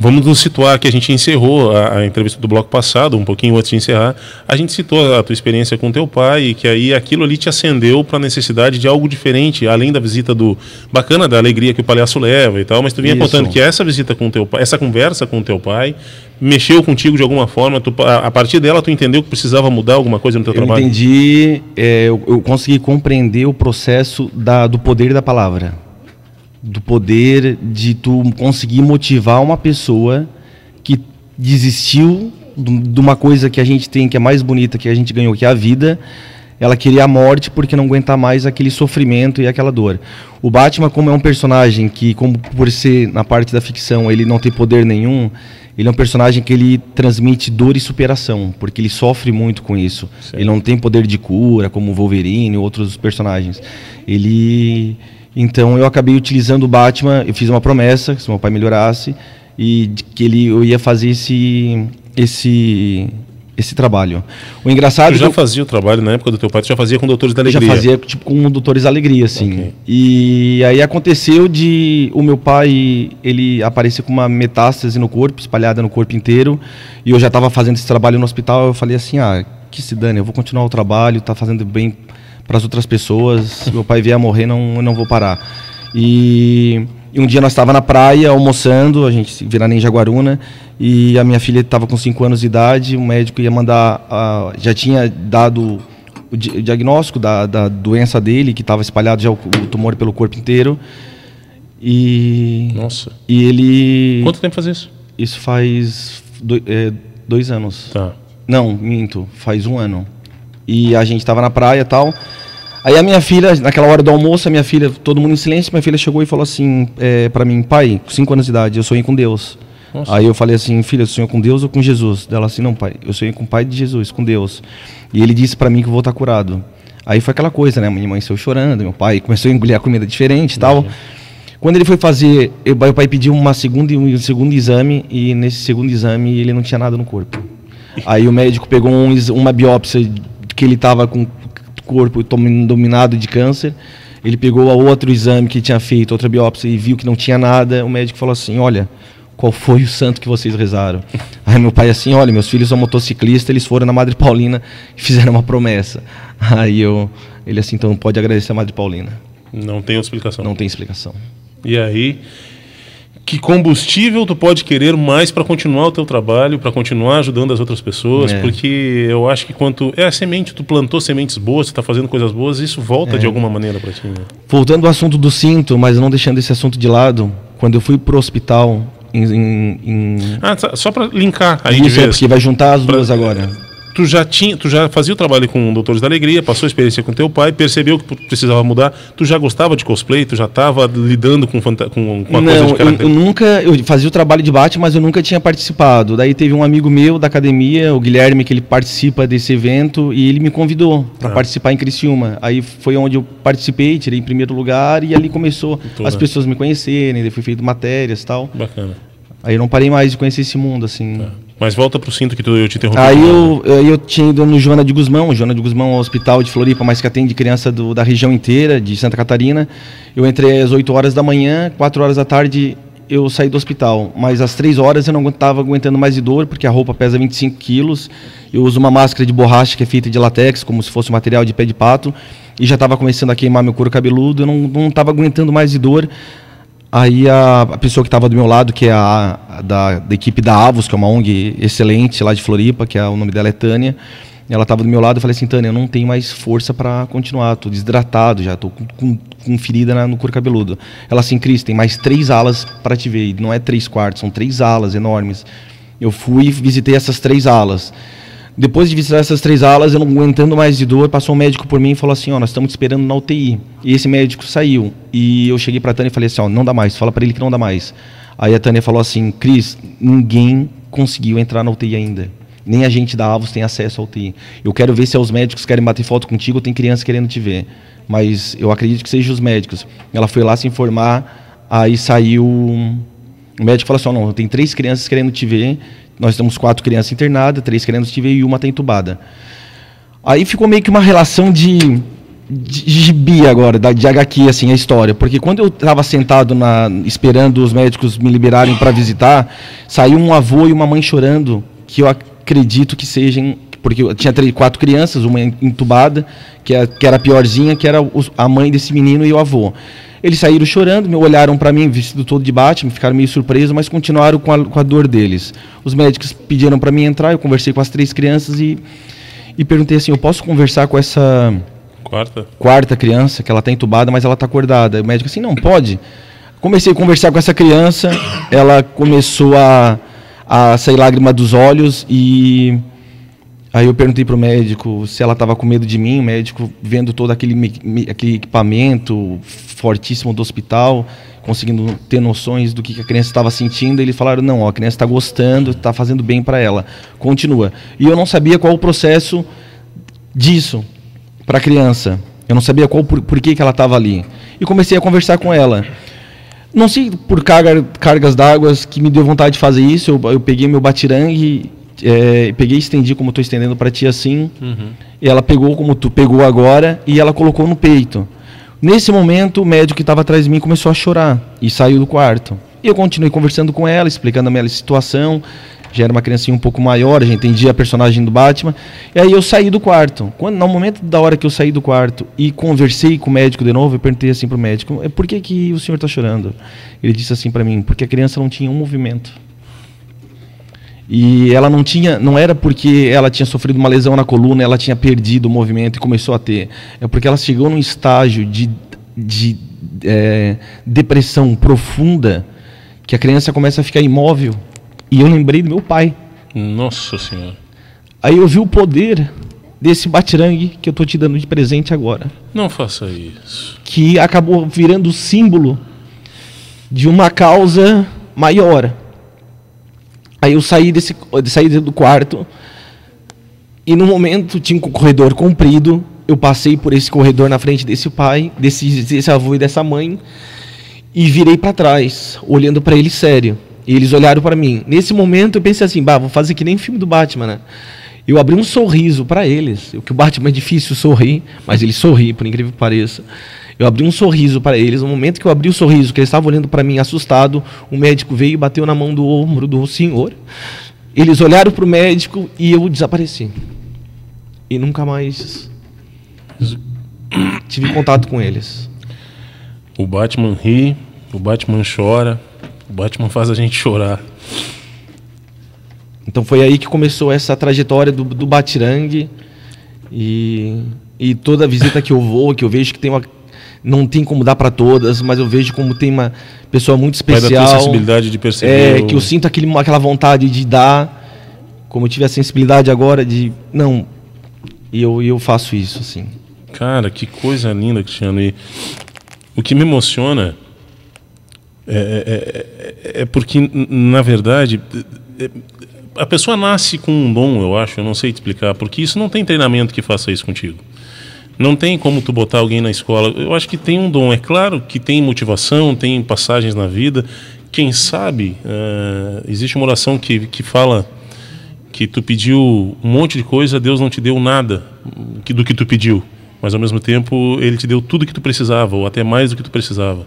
vamos nos situar que a gente encerrou a, a entrevista do bloco passado, um pouquinho antes de encerrar. A gente citou a tua experiência com teu pai e que aí aquilo ali te acendeu para a necessidade de algo diferente, além da visita do bacana da alegria que o palhaço leva e tal, mas tu vinha Isso. contando que essa visita com teu pai, essa conversa com teu pai mexeu contigo de alguma forma, tu, a, a partir dela tu entendeu que precisava mudar alguma coisa no teu Eu trabalho? entendi, é, eu, eu consegui compreender o processo da, do poder da palavra. Do poder de tu conseguir motivar uma pessoa que desistiu de uma coisa que a gente tem, que é mais bonita, que a gente ganhou, que é a vida. Ela queria a morte porque não aguenta mais aquele sofrimento e aquela dor. O Batman, como é um personagem que, como por ser na parte da ficção, ele não tem poder nenhum, ele é um personagem que ele transmite dor e superação, porque ele sofre muito com isso. Ele não tem poder de cura, como o Wolverine e outros personagens. Ele. Então eu acabei utilizando o Batman, eu fiz uma promessa, que se meu pai melhorasse, e que ele, eu ia fazer esse. esse esse trabalho. O engraçado Tu é já que eu- fazia o trabalho na época do teu pai, tu já fazia com Doutores da eu já Alegria. fazia tipo com Doutores da Alegria, assim. E aí aconteceu de o meu pai, ele aparecer com uma metástase no corpo, espalhada no corpo inteiro, e eu já estava fazendo esse trabalho no hospital, eu falei assim, ah, que se dane, eu vou continuar o trabalho, tá fazendo bem para as outras pessoas, se meu pai vier a morrer, não, eu não vou parar. E, e um dia nós estava na praia almoçando, a gente vira em Jaguaruna, e a minha filha estava com 5 anos de idade, o médico ia mandar, ah, já tinha dado o di- o diagnóstico da, da doença dele, que estava espalhado já o, o tumor pelo corpo inteiro. E. Nossa. E ele. Quanto tempo faz isso? Isso faz do- é, dois anos. Tá. Não, minto, faz um ano. E a gente estava na praia e tal. Aí a minha filha, naquela hora do almoço, a minha filha, todo mundo em silêncio, minha filha chegou e falou assim é, para mim, pai, com 5 anos de idade, eu sonhei com Deus. Nossa. Aí eu falei assim, filha, sonhou com Deus ou com Jesus? Ela assim, não, pai, eu sonhei com o pai de Jesus, com Deus. E ele disse para mim que eu vou estar curado. Aí foi aquela coisa, né? Minha mãe saiu chorando, meu pai começou a engolir a comida diferente e tal. Quando ele foi fazer, eu- meu pai pediu uma segunda, um segundo exame e nesse segundo exame ele não tinha nada no corpo. Aí o médico pegou um uma biópsia que ele estava com o corpo dominado de câncer. Ele pegou a outro exame que tinha feito, outra biópsia, e viu que não tinha nada. O médico falou assim: Olha, qual foi o santo que vocês rezaram? Aí meu pai assim: Olha, meus filhos são motociclistas, eles foram na Madre Paulina e fizeram uma promessa. Aí eu, ele assim: Então pode agradecer a Madre Paulina. Não tem explicação. Não tem explicação. E aí, que combustível tu pode querer mais para continuar o teu trabalho, para continuar ajudando as outras pessoas? É. Porque eu acho que quanto é a semente, tu plantou sementes boas, tu tá fazendo coisas boas, isso volta É. de alguma maneira para ti. Né? Voltando ao assunto do cinto, mas não deixando esse assunto de lado, quando eu fui pro hospital em. em- em- Ah, só para linkar aí de Isso, é vez. porque vai juntar as duas agora. Tu já tinha, tu já fazia o trabalho com Doutores da Alegria, passou a experiência com teu pai, percebeu que precisava mudar. Tu já gostava de cosplay, tu já estava lidando com, com, com a coisa Não, de eu, caráter. eu nunca. Eu fazia o trabalho de Batman, mas eu nunca tinha participado. Daí teve um amigo meu da academia, o Guilherme, que ele participa desse evento, e ele me convidou para Ah. participar em Criciúma. Aí foi onde eu participei, tirei em primeiro lugar, e ali começou Toda. as pessoas me conhecerem, daí foi feito matérias e tal. Bacana. Aí eu não parei mais de conhecer esse mundo, assim. Mas volta pro cinto que tu, eu te interrompi. Aí eu, eu tinha ido no Joana de Guzmão, Joana de Guzmão é um hospital de Floripa, mas que atende criança do- da região inteira, de Santa Catarina. Eu entrei às 8 horas da manhã, 4 horas da tarde eu saí do hospital. Mas às 3 horas eu não estava aguentando mais de dor, porque a roupa pesa 25 quilos. Eu uso uma máscara de borracha que é feita de latex, como se fosse um material de pé de pato. E já estava começando a queimar meu couro cabeludo, eu não estava aguentando mais de dor. Aí a, a pessoa que estava do meu lado, que é a, a da, da equipe da Avos, que é uma ONG excelente lá de Floripa, que é, o nome dela é Tânia, ela estava do meu lado, eu falei assim, Tânia, eu não tenho mais força para continuar, estou desidratado já, estou com, com, com ferida na- no couro cabeludo. Ela assim, Cris, tem mais três alas para te ver, e não é três quartos, são três alas enormes. Eu fui e visitei essas três alas. Depois de visitar essas três alas, eu não aguentando mais de dor, passou um médico por mim e falou assim, ó, nós estamos te esperando na UTI. E esse médico saiu. E eu cheguei pra Tânia e falei assim, ó, não dá mais, fala para ele que não dá mais. Aí a Tânia falou assim, Cris, ninguém conseguiu entrar na UTI ainda. Nem a gente da Avos tem acesso à UTI. Eu quero ver se os médicos querem bater foto contigo ou tem criança querendo te ver. Mas eu acredito que sejam os médicos. Ela foi lá se informar, aí saiu... O médico falou assim, ó, não, tem três crianças querendo te ver, nós temos quatro crianças internadas, três te ver e uma está entubada. Aí ficou meio que uma relação de, de gibi agora, de HQ, assim, a história. Porque quando eu estava sentado na, esperando os médicos me liberarem para visitar, saiu um avô e uma mãe chorando, que eu acredito que sejam... Porque eu tinha três, quatro crianças, uma entubada, que, é, que era a piorzinha, que era a mãe desse menino e o avô. Eles saíram chorando, me olharam para mim, vestido todo de Batman, ficaram meio surpresos, mas continuaram com a, com a dor deles. Os médicos pediram para mim entrar, eu conversei com as três crianças e, e perguntei assim: eu posso conversar com essa Quarta? quarta criança, que ela está entubada, mas ela está acordada? O médico assim: não, pode. Comecei a conversar com essa criança, ela começou a, a sair lágrima dos olhos e Aí eu perguntei pro médico se ela estava com medo de mim, o médico vendo todo aquele, aquele equipamento fortíssimo do hospital, conseguindo ter noções do que a criança estava sentindo, eles falaram, não, ó, a criança está gostando, está fazendo bem para ela, continua. E eu não sabia qual o processo disso para a criança, eu não sabia qual, por, por que, que ela estava ali. E comecei a conversar com ela. Não sei por carga, cargas d'água que me deu vontade de fazer isso, eu, eu peguei meu batirangue, é, peguei e estendi como estou estendendo para ti assim, Uhum. e ela pegou como tu pegou agora e ela colocou no peito. Nesse momento, o médico que estava atrás de mim começou a chorar e saiu do quarto. E eu continuei conversando com ela, explicando a minha situação. Já era uma criancinha um pouco maior, já entendia a personagem do Batman. E aí eu saí do quarto. Quando, no momento da hora que eu saí do quarto e conversei com o médico de novo, eu perguntei assim pro médico: "É, por que, que o senhor está chorando? Ele disse assim para mim: porque a criança não tinha um movimento. E ela não tinha, não era porque ela tinha sofrido uma lesão na coluna, ela tinha perdido o movimento e começou a ter. É porque ela chegou num estágio de, de é, depressão profunda que a criança começa a ficar imóvel. E eu lembrei do meu pai. Nossa Senhora. Aí eu vi o poder desse batirangue que eu tô te dando de presente agora. Não faça isso. Que acabou virando o símbolo de uma causa maior. Aí eu saí desse saí do quarto e no momento tinha um corredor comprido. Eu passei por esse corredor na frente desse pai, desse, desse avô e dessa mãe e virei para trás, olhando para ele sério. E eles olharam para mim. Nesse momento eu pensei assim, bah, vou fazer que nem filme do Batman, né? Eu abri um sorriso para eles. O que o Batman é difícil sorrir, mas ele sorri, por incrível que pareça. Eu abri um sorriso para eles. No momento que eu abri o sorriso, que eles estavam olhando para mim assustado, o médico veio e bateu na mão do ombro do senhor. Eles olharam para o médico e eu desapareci. E nunca mais tive contato com eles. O Batman ri, o Batman chora, o Batman faz a gente chorar. Então foi aí que começou essa trajetória do, do Batirangue. E, e toda visita que eu vou, que eu vejo que tem uma. Não tem como dar para todas, mas eu vejo como tem uma pessoa muito Vai especial. sensibilidade de perceber É, o- que eu sinto aquele, aquela vontade de dar. Como eu tive a sensibilidade agora de. Não. E eu, eu faço isso, assim. Cara, que coisa linda, Cristiano. E o que me emociona é, é- é- é porque, n- na verdade, é- a pessoa nasce com um dom, eu acho, eu não sei te explicar, porque isso não tem treinamento que faça isso contigo. Não tem como tu botar alguém na escola. Eu acho que tem um dom. É claro que tem motivação, tem passagens na vida. Quem sabe, eh, existe uma oração que, que fala que tu pediu um monte de coisa, Deus não te deu nada do que tu pediu, mas ao mesmo tempo Ele te deu tudo que tu precisava, ou até mais do que tu precisava,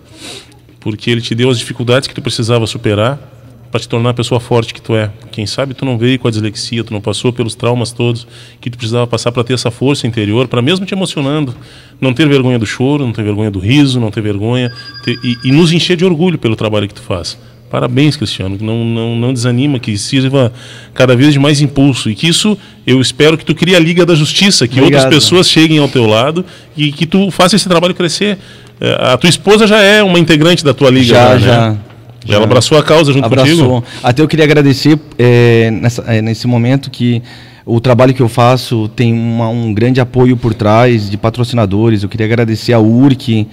porque Ele te deu as dificuldades que tu precisava superar para te tornar a pessoa forte que tu é. Quem sabe tu não veio com a dislexia, tu não passou pelos traumas todos que tu precisava passar para ter essa força interior, para mesmo te emocionando, não ter vergonha do choro, não ter vergonha do riso, não ter vergonha ter- e, e nos encher de orgulho pelo trabalho que tu faz. Parabéns, Cristiano. Não, não, não desanima, que sirva cada vez de mais impulso. E que isso, eu espero que tu crie a Liga da Justiça, que Obrigado. outras pessoas cheguem ao teu lado e que tu faça esse trabalho crescer. Eh, A tua esposa já é uma integrante da tua liga, Já, né? já. Ela abraçou a causa junto Abraçou. contigo? Até eu queria agradecer é, nessa- é, nesse momento que o trabalho que eu faço tem uma- um grande apoio por trás de patrocinadores. Eu queria agradecer a URC,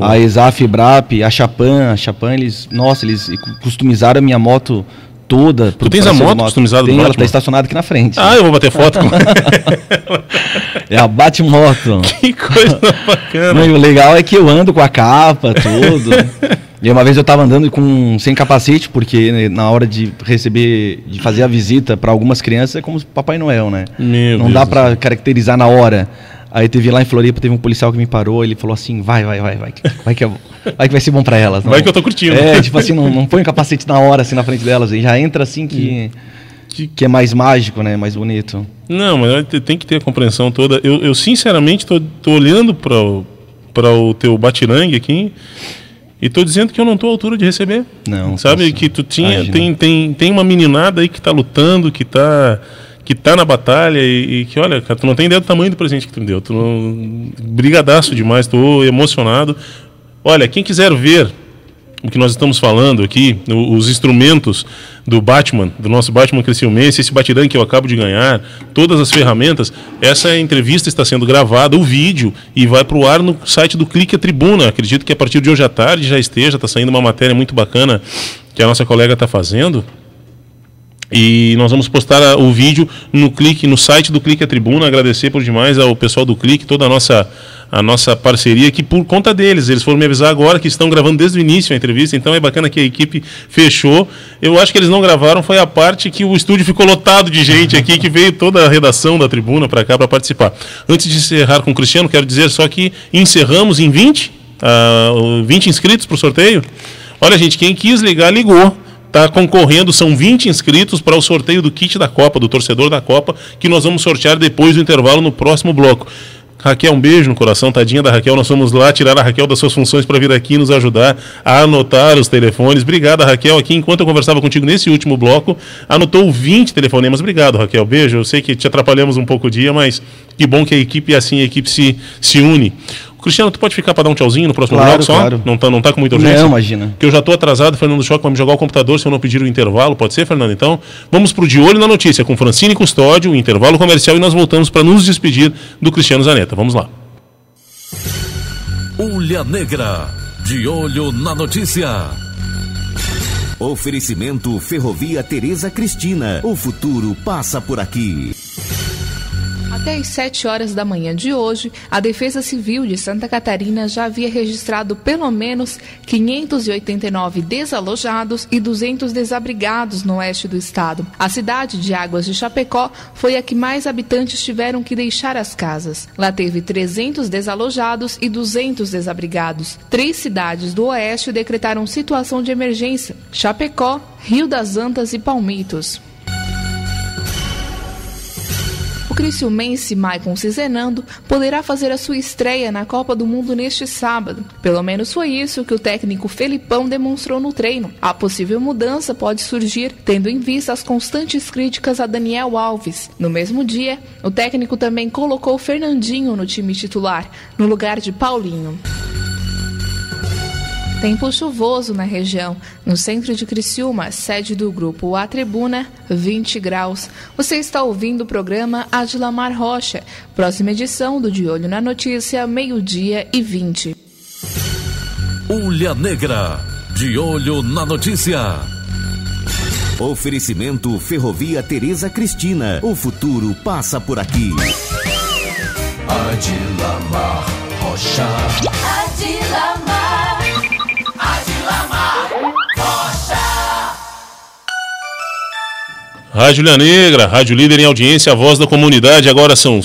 Ah, a Exaf Brap, a Chapan. A Chapan, eles, nossa, eles customizaram a minha moto toda. Tu tens a moto customizada do Tem, ela Batman? está estacionada aqui na frente. Ah, eu vou bater foto com É a Batmoto. Que coisa bacana. O legal é que eu ando com a capa, tudo. e uma vez eu tava andando com sem capacete, porque né, na hora de receber, de fazer a visita para algumas crianças é como Papai Noel, né? Meu Não Deus dá para caracterizar na hora. Aí teve lá em Floripa, teve um policial que me parou, ele falou assim: vai, vai, vai, vai, que- vai que, é- vai que vai ser bom para elas. não. Vai que eu tô curtindo. É, tipo assim, não, não põe o capacete na hora, assim, na frente delas, e já entra assim que, que é mais mágico, né? Mais bonito. Não, mas te- tem que ter a compreensão toda. Eu, eu sinceramente tô, tô olhando para o teu batirangue aqui e tô dizendo que eu não tô à altura de receber. Não. Sabe que tu tinha Imagina. tem, tem, tem uma meninada aí que tá lutando, que tá que tá na batalha e, e que olha, cara, tu não tem ideia do tamanho do presente que tu me deu. Tu não... brigadaço demais, tô emocionado. Olha, quem quiser ver o que nós estamos falando aqui, os instrumentos do Batman, do nosso Batman Criciumense, esse batirangue que eu acabo de ganhar, todas as ferramentas, essa entrevista está sendo gravada, o vídeo, e vai para o ar no site do Clique a Tribuna. Acredito que a partir de hoje à tarde já esteja, está saindo uma matéria muito bacana que a nossa colega está fazendo. E nós vamos postar o vídeo no clique, no site do Clique a Tribuna. Agradecer por demais ao pessoal do Clique, toda a nossa, a nossa parceria, que por conta deles, eles foram me avisar agora que estão gravando desde o início a entrevista, então é bacana que a equipe fechou. Eu acho que eles não gravaram, foi a parte que o estúdio ficou lotado de gente aqui, que veio toda a redação da tribuna para cá para participar. Antes de encerrar com o Cristiano, quero dizer só que encerramos em 20, ah, 20 inscritos para o sorteio. Olha, gente, quem quis ligar, ligou. Tá concorrendo, são 20 inscritos para o sorteio do kit da Copa, do torcedor da Copa, que nós vamos sortear depois do intervalo no próximo bloco. Raquel, um beijo no coração, tadinha da Raquel. Nós vamos lá tirar a Raquel das suas funções para vir aqui nos ajudar a anotar os telefones. Obrigada, Raquel. Aqui, enquanto eu conversava contigo nesse último bloco, anotou 20 telefonemas. Obrigado, Raquel. Beijo. Eu sei que te atrapalhamos um pouco o dia, mas que bom que a equipe, assim, a equipe se, se une. Cristiano, tu pode ficar para dar um tchauzinho no próximo Claro, bloco só? claro. Não tá, não tá com muita urgência? Não, imagina. Que eu já estou atrasado, Fernando Choque vai me jogar o computador se eu não pedir o intervalo. Pode ser, Fernando? Então, vamos pro De Olho na Notícia com Francine Custódio, o intervalo comercial e nós voltamos para nos despedir do Cristiano Zanetta. Vamos lá. Ulha Negra, de olho na notícia. Oferecimento Ferrovia Tereza Cristina. O futuro passa por aqui. Até às 7 horas da manhã de hoje, a Defesa Civil de Santa Catarina já havia registrado pelo menos 589 desalojados e 200 desabrigados no oeste do estado. A cidade de Águas de Chapecó foi a que mais habitantes tiveram que deixar as casas. Lá teve 300 desalojados e 200 desabrigados. Três cidades do oeste decretaram situação de emergência: Chapecó, Rio das Antas e Palmitos. Criciumense Maicon Cizenando poderá fazer a sua estreia na Copa do Mundo neste sábado. Pelo menos foi isso que o técnico Felipão demonstrou no treino. A possível mudança pode surgir tendo em vista as constantes críticas a Daniel Alves. No mesmo dia, o técnico também colocou Fernandinho no time titular, no lugar de Paulinho. Tempo chuvoso na região. No centro de Criciúma, sede do grupo A Tribuna, 20 graus. Você está ouvindo o programa Adilamar Rocha. Próxima edição do De Olho na Notícia, meio-dia e 20. Ulha Negra, de olho na notícia. Oferecimento Ferrovia Tereza Cristina. O futuro passa por aqui. Adilamar Rocha. Adilamar, Rádio Ilha Negra, Rádio Líder em Audiência, a voz da comunidade. Agora são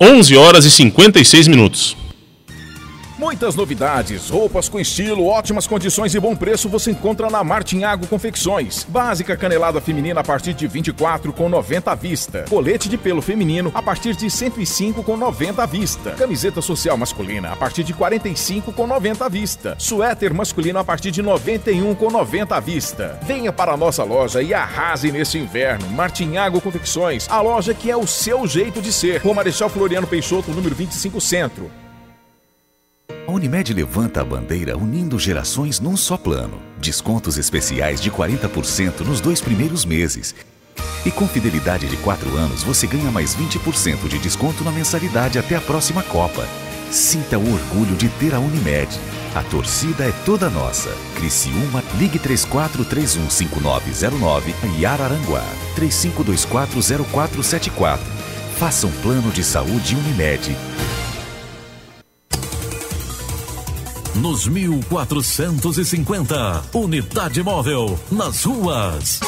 11 horas e 56 minutos. Muitas novidades, roupas com estilo, ótimas condições e bom preço você encontra na Martinhago Confecções. Básica canelada feminina a partir de 24 com 90 à vista. Colete de pelo feminino a partir de 105 com 90 à vista. Camiseta social masculina a partir de 45 com 90 à vista. Suéter masculino a partir de 91 com 90 à vista. Venha para a nossa loja e arrase nesse inverno. Martinhago Confecções, a loja que é o seu jeito de ser. Rua Marechal Floriano Peixoto, número 25 Centro. A Unimed levanta a bandeira unindo gerações num só plano. Descontos especiais de 40% nos dois primeiros meses. E com fidelidade de 4 anos, você ganha mais 20% de desconto na mensalidade até a próxima Copa. Sinta o orgulho de ter a Unimed. A torcida é toda nossa. Criciúma, ligue 34315909 e Araranguá, 35240474. Faça um plano de saúde Unimed. Nos 1450, Unidade Móvel, nas ruas.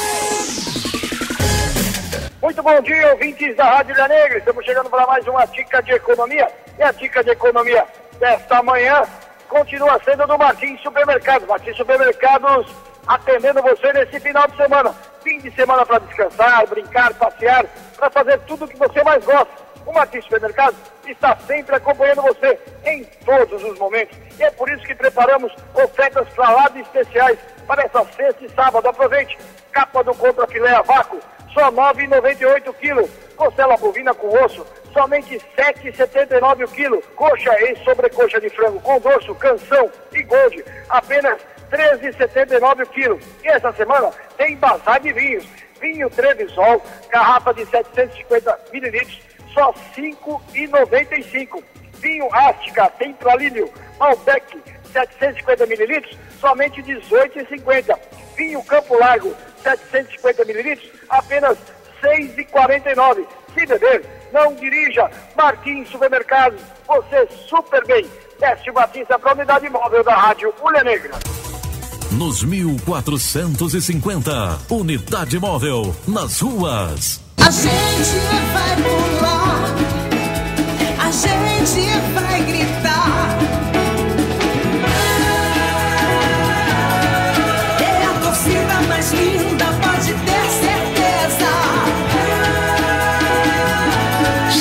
Muito bom dia, ouvintes da Rádio Ilha Negra. Estamos chegando para mais uma dica de economia. E a dica de economia desta manhã continua sendo do Martins Supermercados. Martins Supermercados atendendo você nesse final de semana. Fim de semana para descansar, brincar, passear, para fazer tudo o que você mais gosta. O Martins Supermercados está sempre acompanhando você em todos os momentos. E é por isso que preparamos ofertas para lá de especiais para essa sexta e sábado. Aproveite. Capa do contra filé a vácuo, só R$ 9,98 quilo. Costela bovina com osso, somente R$ 7,79 o quilo. Coxa e sobrecoxa de frango com dorso, canção e gold, apenas R$ 13,79 o quilo. E essa semana tem bazar de vinhos. Vinho Trevisol, garrafa de 750 mililitros, só R$ 5,95. Vinho Ástica Tempralíneo Malbec 750 mililitros, somente R$ 18,50. Vinho Campo Largo 750 mililitros, apenas R$ 6,49. Se beber, não dirija. Martins Supermercados, você super bem. Teste Batista para a unidade móvel da Rádio Ulha Negra. Nos 1450, Unidade Móvel, nas ruas. A gente vai pular, a gente vai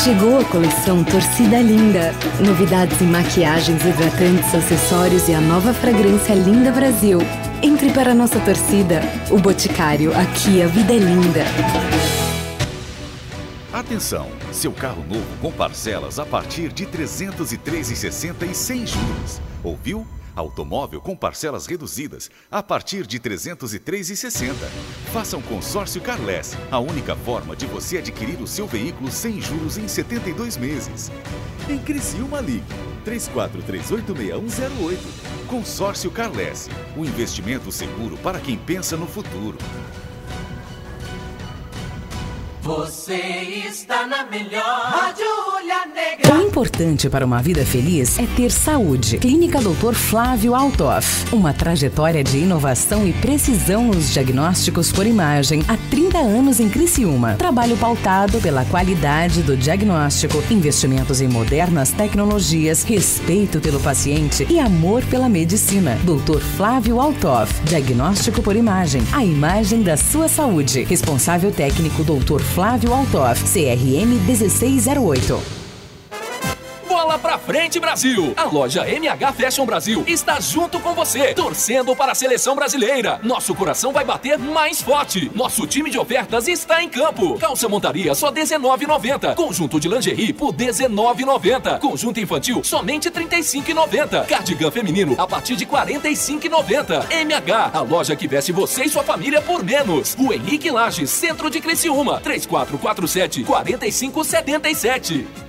Chegou a coleção Torcida Linda. Novidades em maquiagens, hidratantes, acessórios e a nova fragrância Linda Brasil. Entre para a nossa torcida. O Boticário, aqui a vida é linda. Atenção! Seu carro novo com parcelas a partir de R$ 303,60 e sem juros. Ouviu? Automóvel com parcelas reduzidas a partir de R$ 303,60. Faça um consórcio Carless, a única forma de você adquirir o seu veículo sem juros em 72 meses. Em Criciúma Ligue 34386108. Consórcio Carless, o investimento seguro para quem pensa no futuro. Você está na melhor Rádio Ulha Negra. O importante para uma vida feliz é ter saúde. Clínica Dr. Flávio Altoff. Uma trajetória de inovação e precisão nos diagnósticos por imagem há 30 anos em Criciúma. Trabalho pautado pela qualidade do diagnóstico, investimentos em modernas tecnologias, respeito pelo paciente e amor pela medicina. Dr. Flávio Altoff. Diagnóstico por imagem. A imagem da sua saúde. Responsável técnico Dr. Flávio Altoff. CRM 1608. Bola pra frente, Brasil! A loja MH Fashion Brasil está junto com você, torcendo para a seleção brasileira. Nosso coração vai bater mais forte. Nosso time de ofertas está em campo. Calça montaria só R$19,90. Conjunto de lingerie por R$19,90. Conjunto infantil somente R$35,90. Cardigan feminino a partir de R$45,90. MH, a loja que veste você e sua família por menos. O Henrique Lages, centro de Criciúma. 3447 4577.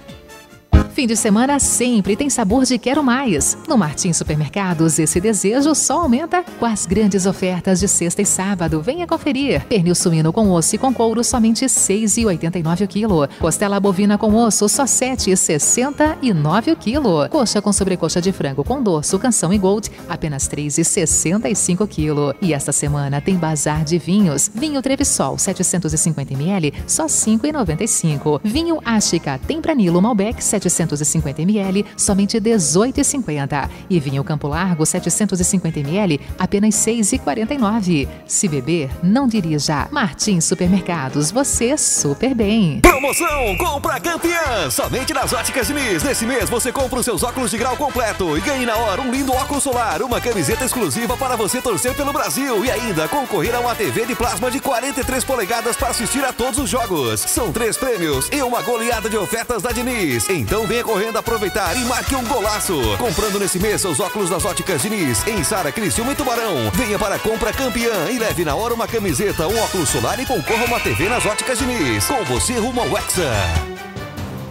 Fim de semana sempre tem sabor de quero mais. No Martins Supermercados, esse desejo só aumenta com as grandes ofertas de sexta e sábado. Venha conferir. Pernil suíno com osso e com couro somente R$ 6,89 o quilo. Costela bovina com osso só R$ 7,69 o quilo. Coxa com sobrecoxa de frango com dorso, canção e gold apenas R$ 3,65 o quilo. E esta semana tem bazar de vinhos. Vinho Trevisol 750 ml só R$ 5,95. Vinho Áchica Tempranilo Malbec 750 ml, somente R$ 18,50. E vinho Campo Largo, 750 ml, apenas R$ 6,49. Se beber, não dirija. Martins Supermercados, você super bem. Promoção Compra Campeã! Somente nas óticas Diniz. Nesse mês você compra os seus óculos de grau completo e ganhe na hora um lindo óculos solar, uma camiseta exclusiva para você torcer pelo Brasil e ainda concorrer a uma TV de plasma de 43 polegadas para assistir a todos os jogos. São três prêmios e uma goleada de ofertas da Diniz. Então venha correndo aproveitar e marque um golaço. Comprando nesse mês seus óculos das óticas Diniz em Sara, Criciúma e Tubarão. Venha para a compra campeã e leve na hora uma camiseta, um óculos solar e concorra uma TV nas óticas Diniz. Com você rumo ao Hexa.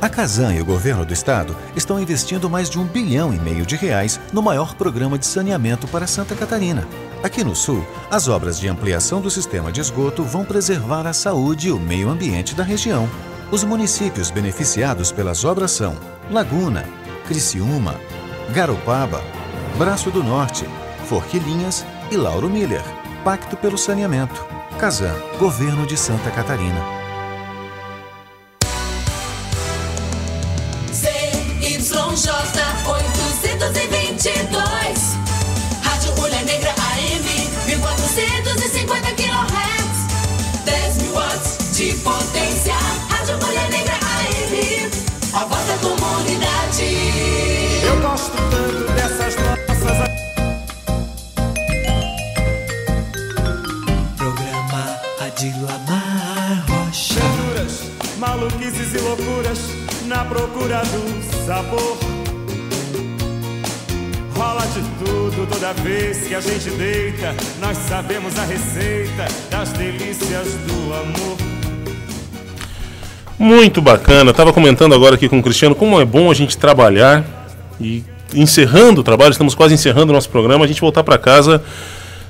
A Casan e o governo do estado estão investindo mais de um bilhão e meio de reais no maior programa de saneamento para Santa Catarina. Aqui no sul, as obras de ampliação do sistema de esgoto vão preservar a saúde e o meio ambiente da região. Os municípios beneficiados pelas obras são Laguna, Criciúma, Garopaba, Braço do Norte, Forquilinhas e Lauro Miller. Pacto pelo Saneamento. Casan, Governo de Santa Catarina. Procura do sabor. Rola de tudo toda vez que a gente deita. Nós sabemos a receita das delícias do amor. Muito bacana. Estava comentando agora aqui com o Cristiano como é bom a gente trabalhar e encerrando o trabalho, estamos quase encerrando o nosso programa, a gente voltar para casa,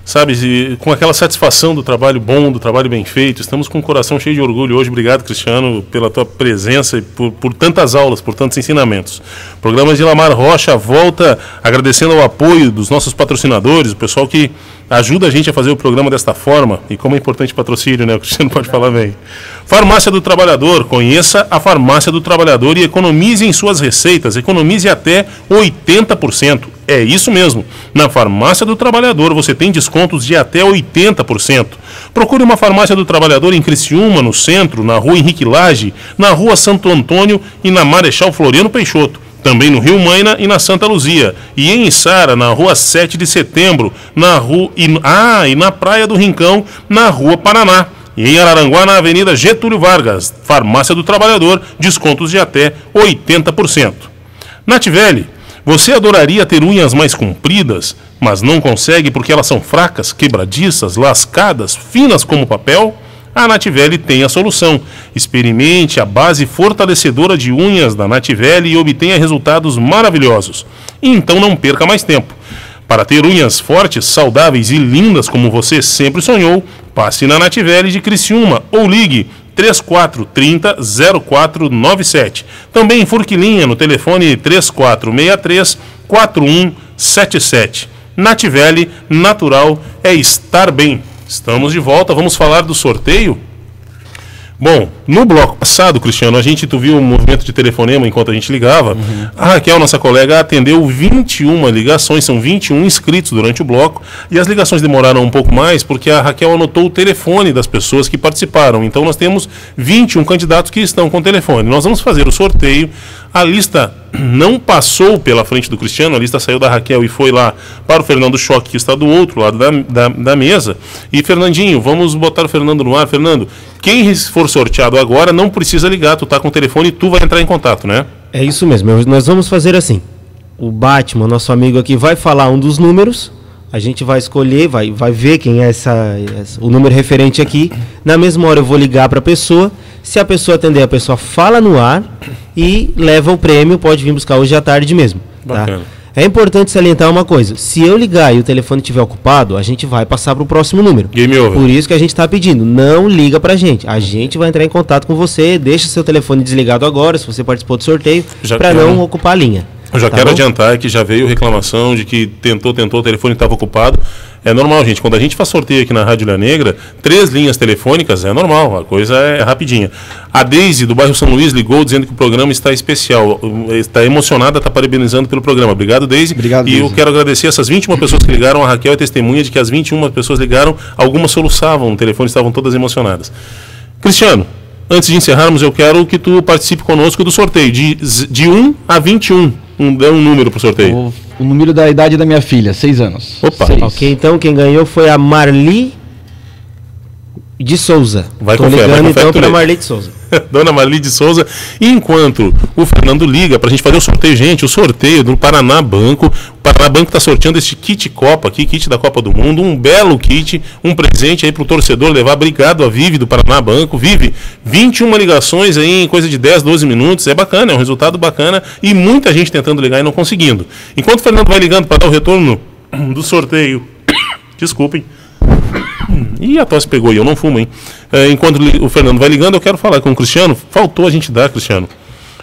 sabe, e com aquela satisfação do trabalho bom, do trabalho bem feito. Estamos com o coração cheio de orgulho hoje. Obrigado, Cristiano, pela tua presença e por, por tantas aulas, por tantos ensinamentos. O programa de Lamar Rocha volta agradecendo ao apoio dos nossos patrocinadores, o pessoal que ajuda a gente a fazer o programa desta forma. E como é importante patrocínio, né? O Cristiano pode falar bem. Farmácia do Trabalhador. Conheça a Farmácia do Trabalhador e economize em suas receitas. Economize até 80%. É isso mesmo. Na Farmácia do Trabalhador você tem descontos de até 80%. Procure uma Farmácia do Trabalhador em Criciúma, no centro, na Rua Henrique Lage, na Rua Santo Antônio e na Marechal Floriano Peixoto. Também no Rio Maina e na Santa Luzia. E em Içara, na Rua 7 de Setembro, na Rua ah, e na Praia do Rincão, na Rua Paraná. E em Araranguá, na Avenida Getúlio Vargas, Farmácia do Trabalhador, descontos de até 80%. Nativelli, você adoraria ter unhas mais compridas, mas não consegue porque elas são fracas, quebradiças, lascadas, finas como papel? A Nativelli tem a solução. Experimente a base fortalecedora de unhas da Nativelli e obtenha resultados maravilhosos. Então não perca mais tempo. Para ter unhas fortes, saudáveis e lindas como você sempre sonhou, passe na Nativelli de Criciúma ou ligue 3430 0497. Também em Furquilinha no telefone 3463 4177. Nativelli, natural é estar bem. Estamos de volta, vamos falar do sorteio? Bom, no bloco passado, Cristiano, a gente, tu viu o movimento de telefonema enquanto a gente ligava. A Raquel, nossa colega, atendeu 21 ligações, são 21 inscritos durante o bloco. E as ligações demoraram um pouco mais porque a Raquel anotou o telefone das pessoas que participaram. Então nós temos 21 candidatos que estão com telefone. Nós vamos fazer o sorteio. A lista não passou pela frente do Cristiano, a lista saiu da Raquel e foi lá para o Fernando Choque, que está do outro lado da, da, da mesa. E Fernandinho, vamos botar o Fernando no ar. Fernando, quem for sorteado agora não precisa ligar, tu tá com o telefone e tu vai entrar em contato, né? É isso mesmo. Nós vamos fazer assim. O Batman, nosso amigo aqui, vai falar um dos números. A gente vai escolher, vai, vai ver quem é essa, essa- o número referente aqui. Na mesma hora eu vou ligar para a pessoa. Se a pessoa atender, a pessoa fala no ar e leva o prêmio, pode vir buscar hoje à tarde mesmo. tá? É importante salientar uma coisa: se eu ligar e o telefone estiver ocupado, a gente vai passar para o próximo número. Game over. Por isso que a gente está pedindo, não liga pra gente. A gente vai entrar em contato com você, deixa seu telefone desligado agora, se você participou do sorteio, para não ocupar a linha. Eu já Tá quero bom? adiantar que já veio reclamação de que tentou, tentou, o telefone estava ocupado. É normal, gente. Quando a gente faz sorteio aqui na Rádio Ilha Negra, três linhas telefônicas é normal, a coisa é rapidinha. A Deise, do bairro São Luís, ligou dizendo que o programa está especial. Está emocionada, está parabenizando pelo programa. Obrigado, Deise. Obrigado, E eu Deise. quero agradecer essas 21 pessoas que ligaram. A Raquel é testemunha de que as 21 pessoas ligaram, algumas soluçavam no telefone, estavam todas emocionadas. Cristiano, antes de encerrarmos, eu quero que tu participe conosco do sorteio, de, de 1 a 21. Um, dá um número pro sorteio. O, o número da idade da minha filha, seis anos. Opa. Seis. Ok, então quem ganhou foi a Marli de Souza. Vai Tô com fé, vai ligando com fé então lê. Marli de Souza. Dona Marli de Souza. Enquanto o Fernando liga para a gente fazer o sorteio, gente, o sorteio do Paraná Banco. O Paraná Banco está sorteando este kit Copa aqui, kit da Copa do Mundo, um belo kit, um presente aí para o torcedor levar. Obrigado a Vive do Paraná Banco. Vive, 21 ligações aí em coisa de 10, 12 minutos. É bacana, é um resultado bacana e muita gente tentando ligar e não conseguindo. Enquanto o Fernando vai ligando para dar o retorno do sorteio, desculpem. Ih, a tosse pegou e eu não fumo, hein? É, enquanto o Fernando vai ligando, eu quero falar com o Cristiano. Faltou a gente dar, Cristiano,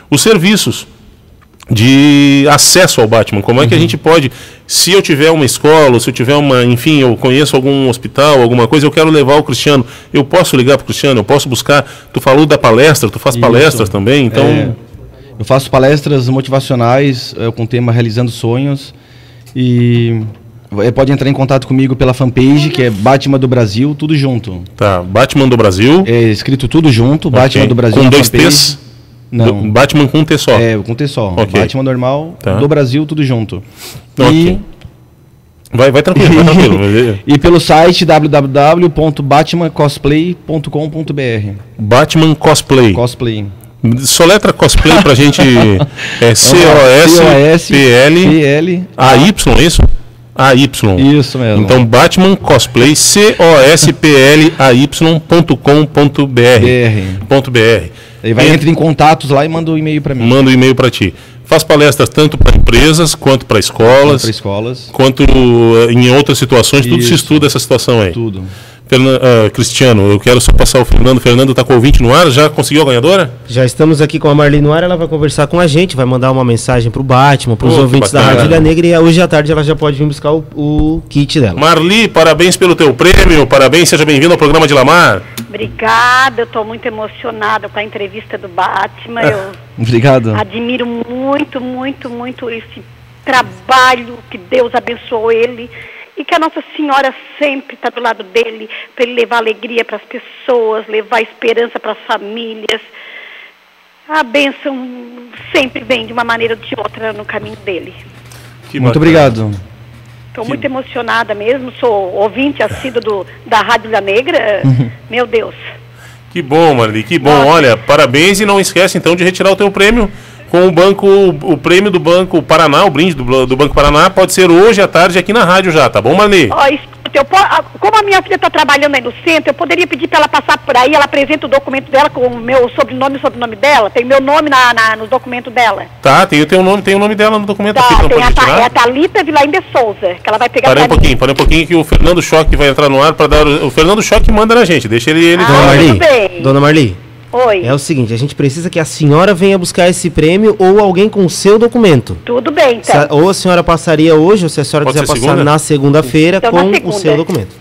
os serviços de acesso ao Batman. Como é que a gente pode, se eu tiver uma escola, se eu tiver uma, enfim, eu conheço algum hospital, alguma coisa, eu quero levar o Cristiano. Eu posso ligar para o Cristiano, eu posso buscar. Tu falou da palestra, tu faz Isso. palestras também, então. É, eu faço palestras motivacionais eh, com o tema Realizando Sonhos. E eh, pode entrar em contato comigo pela fanpage, que é Batman do Brasil, tudo junto. Tá, Batman do Brasil. É escrito tudo junto, Batman Ok. do Brasil. Com dois fanpage. T's? Não. Do- Batman com um T só. É, com T só. Ok. Batman normal, Tá. do Brasil, tudo junto. Ok. Vai, vai tranquilo, vai tranquilo. e pelo site www.batmancosplay.com.br. Batman Cosplay. Cosplay. Soletra cosplay pra gente. É C-O-S-P-L. A-Y, é isso? A-Y. Isso mesmo. Então, Batman Cosplay, C-O-S-P-L-A-Y.com.br. .br. Ele vai entrar em contatos lá e manda um e-mail para mim. Manda um e-mail para ti. Faz palestras tanto para empresas, quanto para escolas. Para escolas. Quanto eh, em outras situações, tudo se estuda essa situação aí. Tudo. Fernan- ah, Cristiano, eu quero só passar o Fernando. Fernando está com o ouvinte no ar, já conseguiu a ganhadora? Já estamos aqui com a Marli no ar, ela vai conversar com a gente, vai mandar uma mensagem pro Batman, pros Oh, que ouvintes da. Rádio Ilha Negra e hoje à tarde ela já pode vir buscar o, o kit dela. Marli, parabéns pelo teu prêmio, parabéns, seja bem-vindo ao programa de Lamar. Obrigada, eu estou muito emocionada com a entrevista do Batman. Eu Obrigado. admiro muito, muito, muito esse trabalho que Deus abençoou ele e que a Nossa Senhora sempre está do lado dele para ele levar alegria para as pessoas, levar esperança para as famílias. A bênção sempre vem de uma maneira ou de outra no caminho dele. Muito obrigado. Estou muito emocionada mesmo, sou ouvinte assíduo do, da Rádio La Negra. Meu Deus. Que bom, Marli, que bom. Olha, parabéns e não esquece então de retirar o teu prêmio com o banco, o prêmio do Banco Paraná, o brinde do, do Banco Paraná, pode ser hoje à tarde aqui na rádio já, tá bom, Marli? Ó, escuta, eu como a minha filha está trabalhando aí no centro, eu poderia pedir para ela passar por aí, ela apresenta o documento dela com o meu sobrenome e o sobrenome dela, tem meu nome na, na, nos documentos dela. Tá, tem o teu nome, tem o nome dela no documento aqui, Tá, tu não tem pode a, Tha- é a? Thalita Vilaim de Souza, que ela vai pegar Parei um pouquinho, parei um pouquinho que o Fernando Choque vai entrar no ar para dar. O o Fernando Choque manda na gente, deixa ele. ele Dona Ah, Marli, tudo bem. Dona Marli, Oi, é o seguinte, a gente precisa que a senhora venha buscar esse prêmio ou alguém com o seu documento. tudo bem então. ou a senhora passaria hoje, ou se a senhora Pode quiser ser passar segunda? na segunda-feira Então, com na o segunda. seu documento.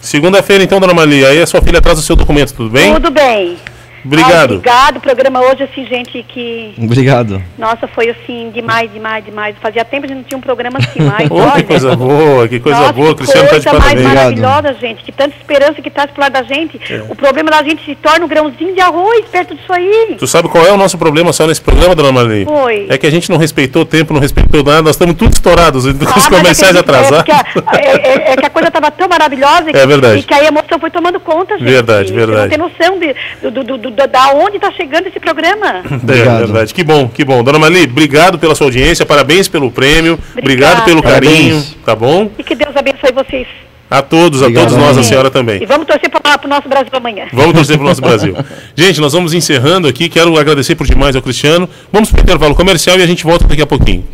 Segunda-feira, então, dona Marli, aí a sua filha traz o seu documento, tudo bem? Tudo bem. Obrigado. Ai, obrigado, o programa hoje, assim, gente, que... Obrigado. Nossa, foi assim, demais, demais, demais. Fazia tempo que a gente não tinha um programa assim mais. Oh, que coisa boa, que coisa Nossa, boa. que Cristiano tá de coisa mais parabéns. maravilhosa, gente. Que tanta esperança que traz pro lado da gente. É. O problema da gente se torna um grãozinho de arroz perto disso aí. Tu sabe qual é o nosso problema só nesse programa, dona Marli? Foi. É que a gente não respeitou o tempo, não respeitou nada, nós estamos tudo estourados, os Ah, mas comerciais acredito, atrasados. É, é, é- é que a coisa estava tão maravilhosa e, É verdade. e que a emoção foi tomando conta, gente. Verdade, Você verdade. não tem noção de, do, do, do- do- da onde está chegando esse programa. É verdade, que bom, que bom. Dona Marli, obrigado pela sua audiência, parabéns pelo prêmio, obrigado pelo Obrigada. carinho, Parabéns. tá bom? E que Deus abençoe vocês A todos, Obrigado, a todos nós, a senhora também. E vamos torcer para o nosso Brasil amanhã. Vamos torcer para o nosso Brasil. Gente, nós vamos encerrando aqui. Quero agradecer por demais ao Cristiano. Vamos para o intervalo comercial e a gente volta daqui a pouquinho.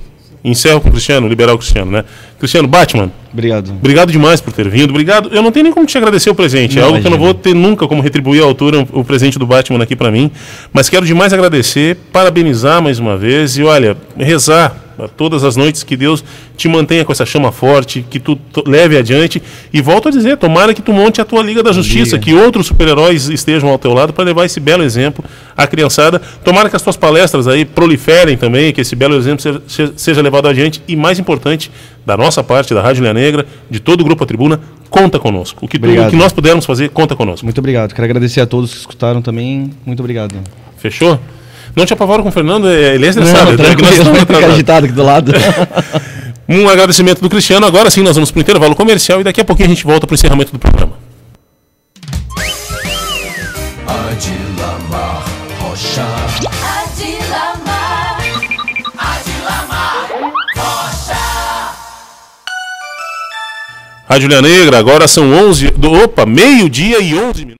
Encerro com o Cristiano, liberar o Cristiano, né? Cristiano Batman. Obrigado. Obrigado demais por ter vindo. Obrigado. Eu não tenho nem como te agradecer o presente. é Não, algo que eu não imagina. vou ter nunca como retribuir à altura o presente do Batman aqui para mim. Mas quero demais agradecer, parabenizar mais uma vez e olha, rezar todas as noites que Deus te mantenha com essa chama forte, que tu leve adiante. E volto a dizer, tomara que tu monte a tua Liga da Justiça, Liga. que outros super-heróis estejam ao teu lado para levar esse belo exemplo à criançada. Tomara que as tuas palestras aí proliferem também, que esse belo exemplo seja, se- seja levado adiante. E mais importante, da nossa parte, da Rádio Linha Negra, de todo o Grupo A Tribuna, conta conosco. O que, tu- Obrigado. o que nós pudermos fazer, conta conosco. Muito obrigado. Quero agradecer a todos que escutaram também. Muito obrigado. Fechou? Não te apavora com o Fernando, é- ele é Não, estressado. nós tranquilo, estamos fica atrasados. agitado aqui do lado. Um agradecimento do Cristiano. Agora sim, nós vamos para o intervalo comercial e daqui a pouquinho a gente volta para o encerramento do programa. Adilamar Rocha. Adilamar, Adilamar, Rocha. Rádio Negra, agora são 11. Do, opa, meio-dia e 11 minutos.